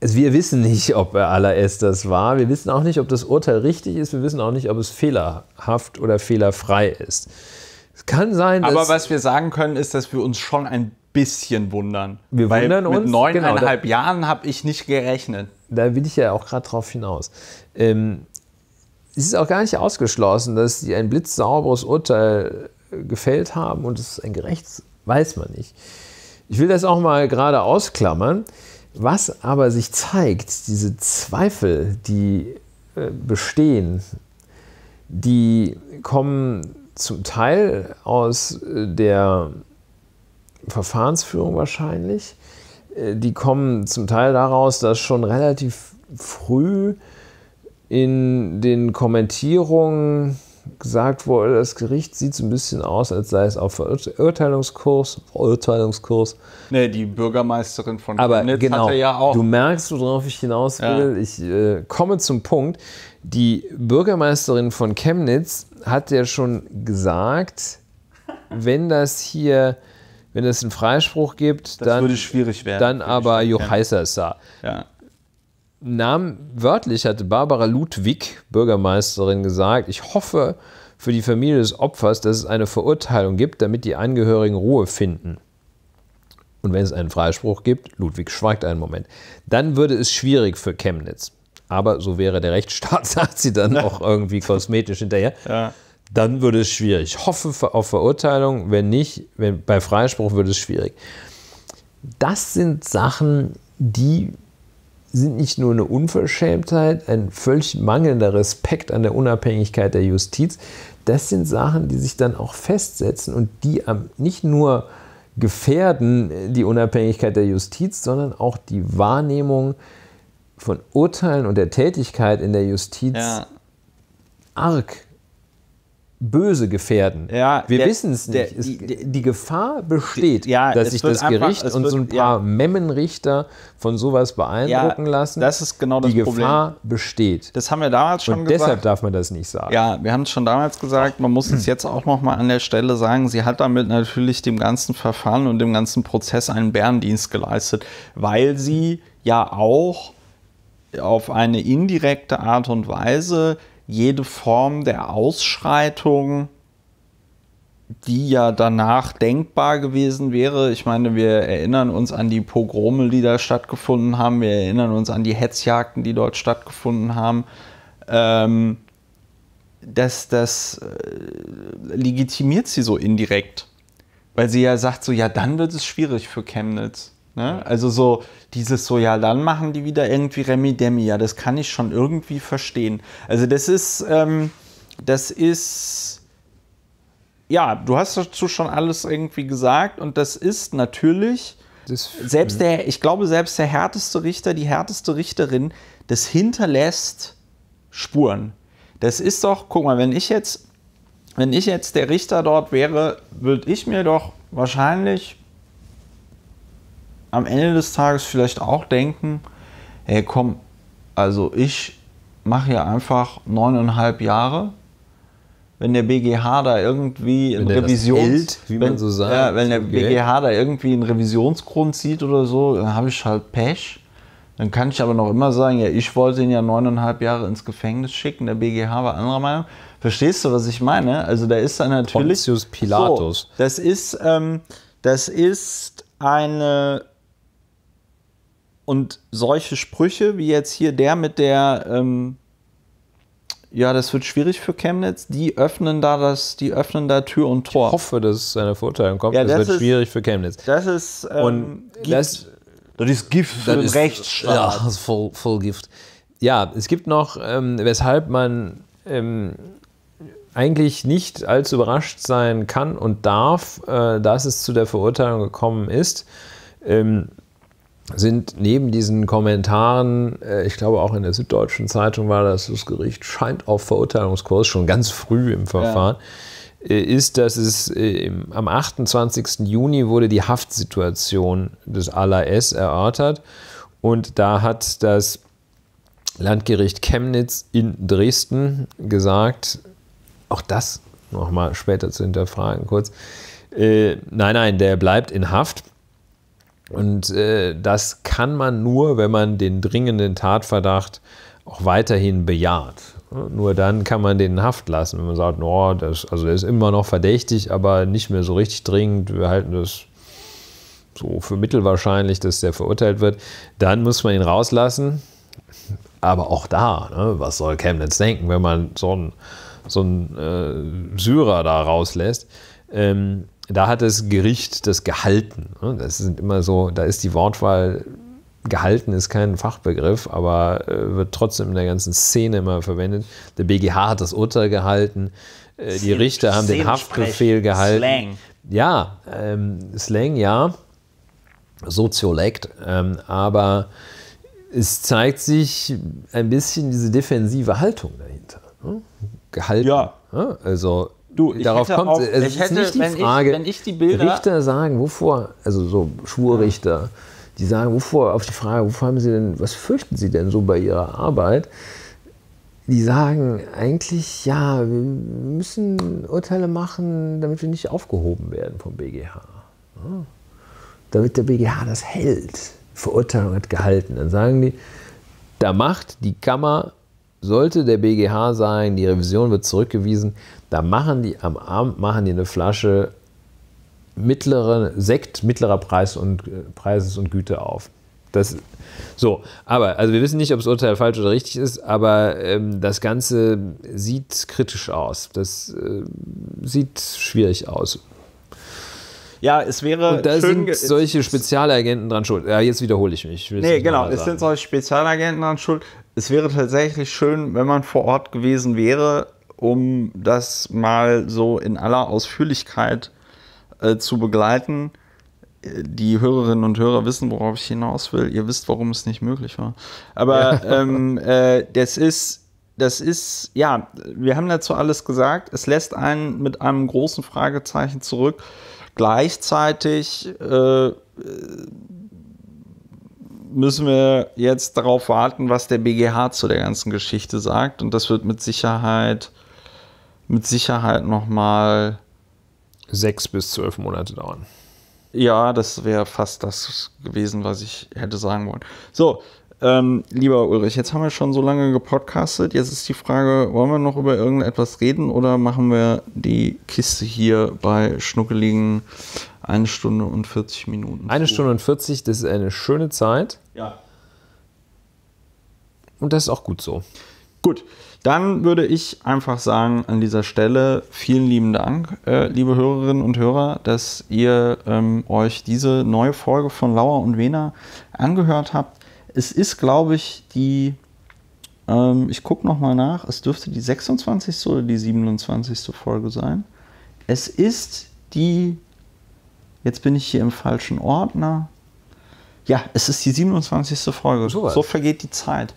Also wir wissen nicht, ob er allererst das war. Wir wissen auch nicht, ob das Urteil richtig ist. Wir wissen auch nicht, ob es fehlerhaft oder fehlerfrei ist. Es kann sein, dass Aber was wir sagen können, ist, dass wir uns schon ein bisschen wundern. Wir Weil wundern mit uns, neuneinhalb genau, Jahren habe ich nicht gerechnet. da will ich ja auch gerade drauf hinaus. Ähm, es ist auch gar nicht ausgeschlossen, dass sie ein blitzsauberes Urteil äh, gefällt haben und es ist ein gerechtes, weiß man nicht. Ich will das auch mal gerade ausklammern. Was aber sich zeigt, diese Zweifel, die äh, bestehen, die kommen zum Teil aus äh, der Verfahrensführung wahrscheinlich. Äh, Die kommen zum Teil daraus, dass schon relativ früh in den Kommentierungen gesagt wurde, das Gericht sieht so ein bisschen aus, als sei es auf Verurteilungskurs, Verurteilungskurs. Nee, die Bürgermeisterin von Aber Chemnitz genau, hatte ja auch. du merkst, worauf ich hinaus will. Ich äh, komme zum Punkt. Die Bürgermeisterin von Chemnitz hat ja schon gesagt, wenn das hier, wenn es einen Freispruch gibt, das dann, würde schwierig werden. dann aber Stadt Johaisasa. Chemnitz. Ja. Namen wörtlich hatte Barbara Ludwig, Bürgermeisterin, gesagt, ich hoffe für die Familie des Opfers, dass es eine Verurteilung gibt, damit die Angehörigen Ruhe finden. Und wenn es einen Freispruch gibt, Ludwig schweigt einen Moment, dann würde es schwierig für Chemnitz. Aber so wäre der Rechtsstaat, [laughs] sagt sie dann auch irgendwie kosmetisch hinterher. Ja. Dann würde es schwierig. Ich hoffe auf Verurteilung, wenn nicht, wenn, bei Freispruch würde es schwierig. Das sind Sachen, die sind nicht nur eine Unverschämtheit, ein völlig mangelnder Respekt an der Unabhängigkeit der Justiz. Das sind Sachen, die sich dann auch festsetzen und die nicht nur gefährden die Unabhängigkeit der Justiz, sondern auch die Wahrnehmung von Urteilen und der Tätigkeit in der Justiz Ja. arg böse gefährden. Ja, Wir wissen es nicht. Die- die, die Gefahr besteht, Ja, dass sich das einfach- Gericht und wird- so ein paar Memmenrichter von sowas beeindrucken lassen. Das ist genau das die Problem. Gefahr besteht. Das haben wir damals schon und gesagt. deshalb darf man das nicht sagen. Ja, wir haben es schon damals gesagt, man muss es jetzt auch noch mal an der Stelle sagen, sie hat damit natürlich dem ganzen Verfahren und dem ganzen Prozess einen Bärendienst geleistet, weil sie ja auch auf eine indirekte Art und Weise jede Form der Ausschreitung, die ja danach denkbar gewesen wäre. Ich meine, wir erinnern uns an die Pogrome, die da stattgefunden haben. Wir erinnern uns an die Hetzjagden, die dort stattgefunden haben. Ähm, das das äh, legitimiert sie so indirekt. Weil sie ja sagt, so, ja, dann wird es schwierig für Chemnitz. Ne? Also so dieses so, ja, dann machen die wieder irgendwie Remi-Demi. Ja, das kann ich schon irgendwie verstehen. Also das ist, ähm, das ist, ja, du hast dazu schon alles irgendwie gesagt und das ist natürlich, Das, selbst der, ich glaube, selbst der härteste Richter, die härteste Richterin, das hinterlässt Spuren. Das ist doch, guck mal, wenn ich jetzt wenn ich jetzt der Richter dort wäre, würde ich mir doch wahrscheinlich am Ende des Tages vielleicht auch denken, hey komm, also ich mache hier einfach neuneinhalb Jahre. Wenn der BGH da irgendwie Revisions... hält, wie man wenn, so sagt, Ja, wenn der okay. BGH da irgendwie einen Revisionsgrund sieht oder so, dann habe ich halt Pech. Dann kann ich aber noch immer sagen, ja, ich wollte ihn ja neuneinhalb Jahre ins Gefängnis schicken, der BGH war anderer Meinung. Verstehst du, was ich meine? Also da ist dann natürlich... Pontius Pilatus. So, das ist, ähm, das ist eine... Und solche Sprüche, wie jetzt hier der mit der... Ähm, ja, das wird schwierig für Chemnitz. Die öffnen da das, die öffnen da Tür und Tor. Ich hoffe, dass es zu einer Verurteilung kommt. Ja, das, das wird ist- schwierig für Chemnitz. Das ist ähm, Und Gift. das, das ist Gift für das den ist- Rechtsstaat. Ja, das ist voll, voll Gift. Ja, es gibt noch, ähm, weshalb man ähm, eigentlich nicht allzu überrascht sein kann und darf, äh, dass es zu der Verurteilung gekommen ist, ähm, sind neben diesen Kommentaren, äh, ich glaube auch in der Süddeutschen Zeitung war das, das Gericht scheint auf Verurteilungskurs schon ganz früh im Verfahren, äh, ist, dass es äh, am 28. Juni wurde die Haftsituation des ALAS erörtert und da hat das Landgericht Chemnitz in Dresden gesagt, auch das nochmal später zu hinterfragen kurz, nein, nein, der bleibt in Haft. Und äh, das kann man nur, wenn man den dringenden Tatverdacht auch weiterhin bejaht. Nur dann kann man den in Haft lassen, wenn man sagt, no, das, also der ist immer noch verdächtig, aber nicht mehr so richtig dringend. Wir halten das so für mittelwahrscheinlich, dass der verurteilt wird. Dann muss man ihn rauslassen. Aber auch da, ne, was soll Chemnitz denken, wenn man so einen, so einen äh, Syrer da rauslässt? Ähm, da hat das Gericht das gehalten. Ne? Das sind immer so, da ist die Wortwahl gehalten ist kein Fachbegriff, aber äh, wird trotzdem in der ganzen Szene immer verwendet. Der BGH hat das Urteil gehalten, äh, die Richter haben den Haftbefehl gehalten. Slang. Ja, ähm, Slang, ja. Soziolekt, ähm, aber es zeigt sich ein bisschen diese defensive Haltung dahinter. Ne? Gehalten. Ja. Ne? Also Du, ich darauf hätte kommt auch- es. Es ich ist hätte, nicht die wenn ich- Frage. wenn ich die Bilder- Richter sagen, wovor, also so Schwurrichter, die sagen, wovor, auf die Frage, wovor haben sie denn, was fürchten sie denn so bei ihrer Arbeit? Die sagen eigentlich, ja, wir müssen Urteile machen, damit wir nicht aufgehoben werden vom BGH. Ja. Damit der BGH das hält. Verurteilung hat gehalten. Dann sagen die, da macht die Kammer, sollte der BGH sagen, die Revision wird zurückgewiesen, da machen die am Abend machen die eine Flasche mittlere Sekt mittlerer Preis und, äh, Preises und Güte auf. Das, so, aber, also wir wissen nicht, ob das Urteil falsch oder richtig ist, aber ähm, das Ganze sieht kritisch aus. Das äh, sieht schwierig aus. Ja, es wäre Und da schön sind solche Spezialagenten dran schuld. Ja, jetzt wiederhole ich mich. Ich Nee, genau, es sind solche Spezialagenten dran schuld. Es wäre tatsächlich schön, wenn man vor Ort gewesen wäre, um das mal so in aller Ausführlichkeit äh, zu begleiten. Die Hörerinnen und Hörer wissen, worauf ich hinaus will. Ihr wisst, warum es nicht möglich war. Aber [laughs] ähm, äh, das ist, das ist, ja, wir haben dazu alles gesagt. Es lässt einen mit einem großen Fragezeichen zurück. Gleichzeitig äh, müssen wir jetzt darauf warten, was der BGH zu der ganzen Geschichte sagt. Und das wird mit Sicherheit, mit Sicherheit nochmal, Sechs bis zwölf Monate dauern. ja, das wäre fast das gewesen, was ich hätte sagen wollen. So, ähm, lieber Ulrich, jetzt haben wir schon so lange gepodcastet. Jetzt ist die Frage, wollen wir noch über irgendetwas reden oder machen wir die Kiste hier bei schnuckeligen eine Stunde und 40 Minuten? Eine? Stunde und 40, das ist eine schöne Zeit Ja. und das ist auch gut so. Gut, dann würde ich einfach sagen, an dieser Stelle vielen lieben Dank, äh, liebe Hörerinnen und Hörer, dass ihr ähm, euch diese neue Folge von Lauer und Wena angehört habt. Es ist, glaube ich, die, ähm, ich gucke nochmal nach, es dürfte die 26. oder die 27. Folge sein. Es ist die, jetzt bin ich hier im falschen Ordner. Ja, es ist die 27. Folge. So so vergeht die Zeit.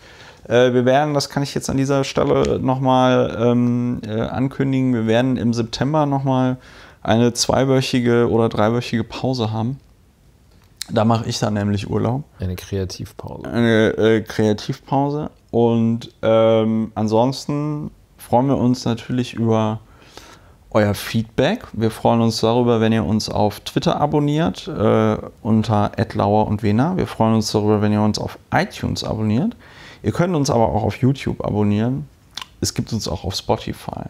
Äh, wir werden, das kann ich jetzt an dieser Stelle nochmal ähm, äh, ankündigen, wir werden im September nochmal eine zweiwöchige oder dreiwöchige Pause haben. Da mache ich dann nämlich Urlaub. Eine Kreativpause. Eine äh, Kreativpause. Und ähm, ansonsten freuen wir uns natürlich über euer Feedback. Wir freuen uns darüber, wenn ihr uns auf Twitter abonniert äh, unter @lauer und Wena. Wir freuen uns darüber, wenn ihr uns auf iTunes abonniert. Ihr könnt uns aber auch auf YouTube abonnieren. Es gibt uns auch auf Spotify.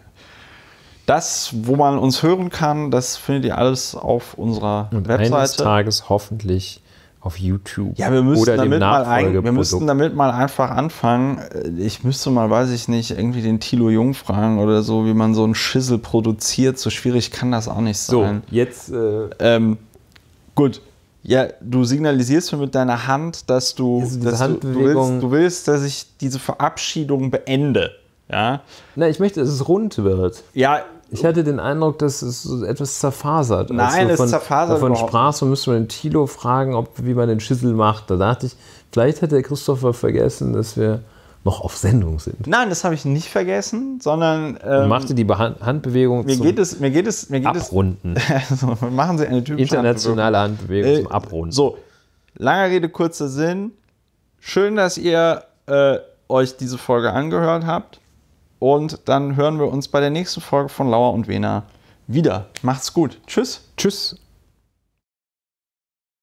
Das, wo man uns hören kann, das findet ihr alles auf unserer Und Webseite. eines Tages hoffentlich auf YouTube. Ja, wir müssten, oder dem damit mal ein, wir müssten damit mal einfach anfangen. Ich müsste mal, weiß ich nicht, irgendwie den Thilo Jung fragen oder so, wie man so einen Schissel produziert. So schwierig kann das auch nicht So, sein. jetzt äh, Ähm, gut. Ja, du signalisierst mir mit deiner Hand, dass du, Also dass du, du, willst, du willst, dass ich diese Verabschiedung beende. Ja, Na, ich möchte, dass es rund wird. ja Ich hatte den Eindruck, dass es so etwas zerfasert. Nein, es zerfasert davon überhaupt sprachst, man müsste mal den Tilo fragen, ob, wie man den Schüssel macht. Da dachte ich, vielleicht hat der Christopher vergessen, dass wir noch auf Sendung sind. nein, das habe ich nicht vergessen, sondern ähm, machte die Handbewegung mir zum geht es, mir geht es, mir geht es. Abrunden. [laughs] Also, machen Sie eine typische Internationale Handbewegung Äh, zum Abrunden. So, langer Rede, kurzer Sinn. Schön, dass ihr äh, euch diese Folge angehört habt. Und dann hören wir uns bei der nächsten Folge von Lauer und Wena wieder. Macht's gut. Tschüss. Tschüss.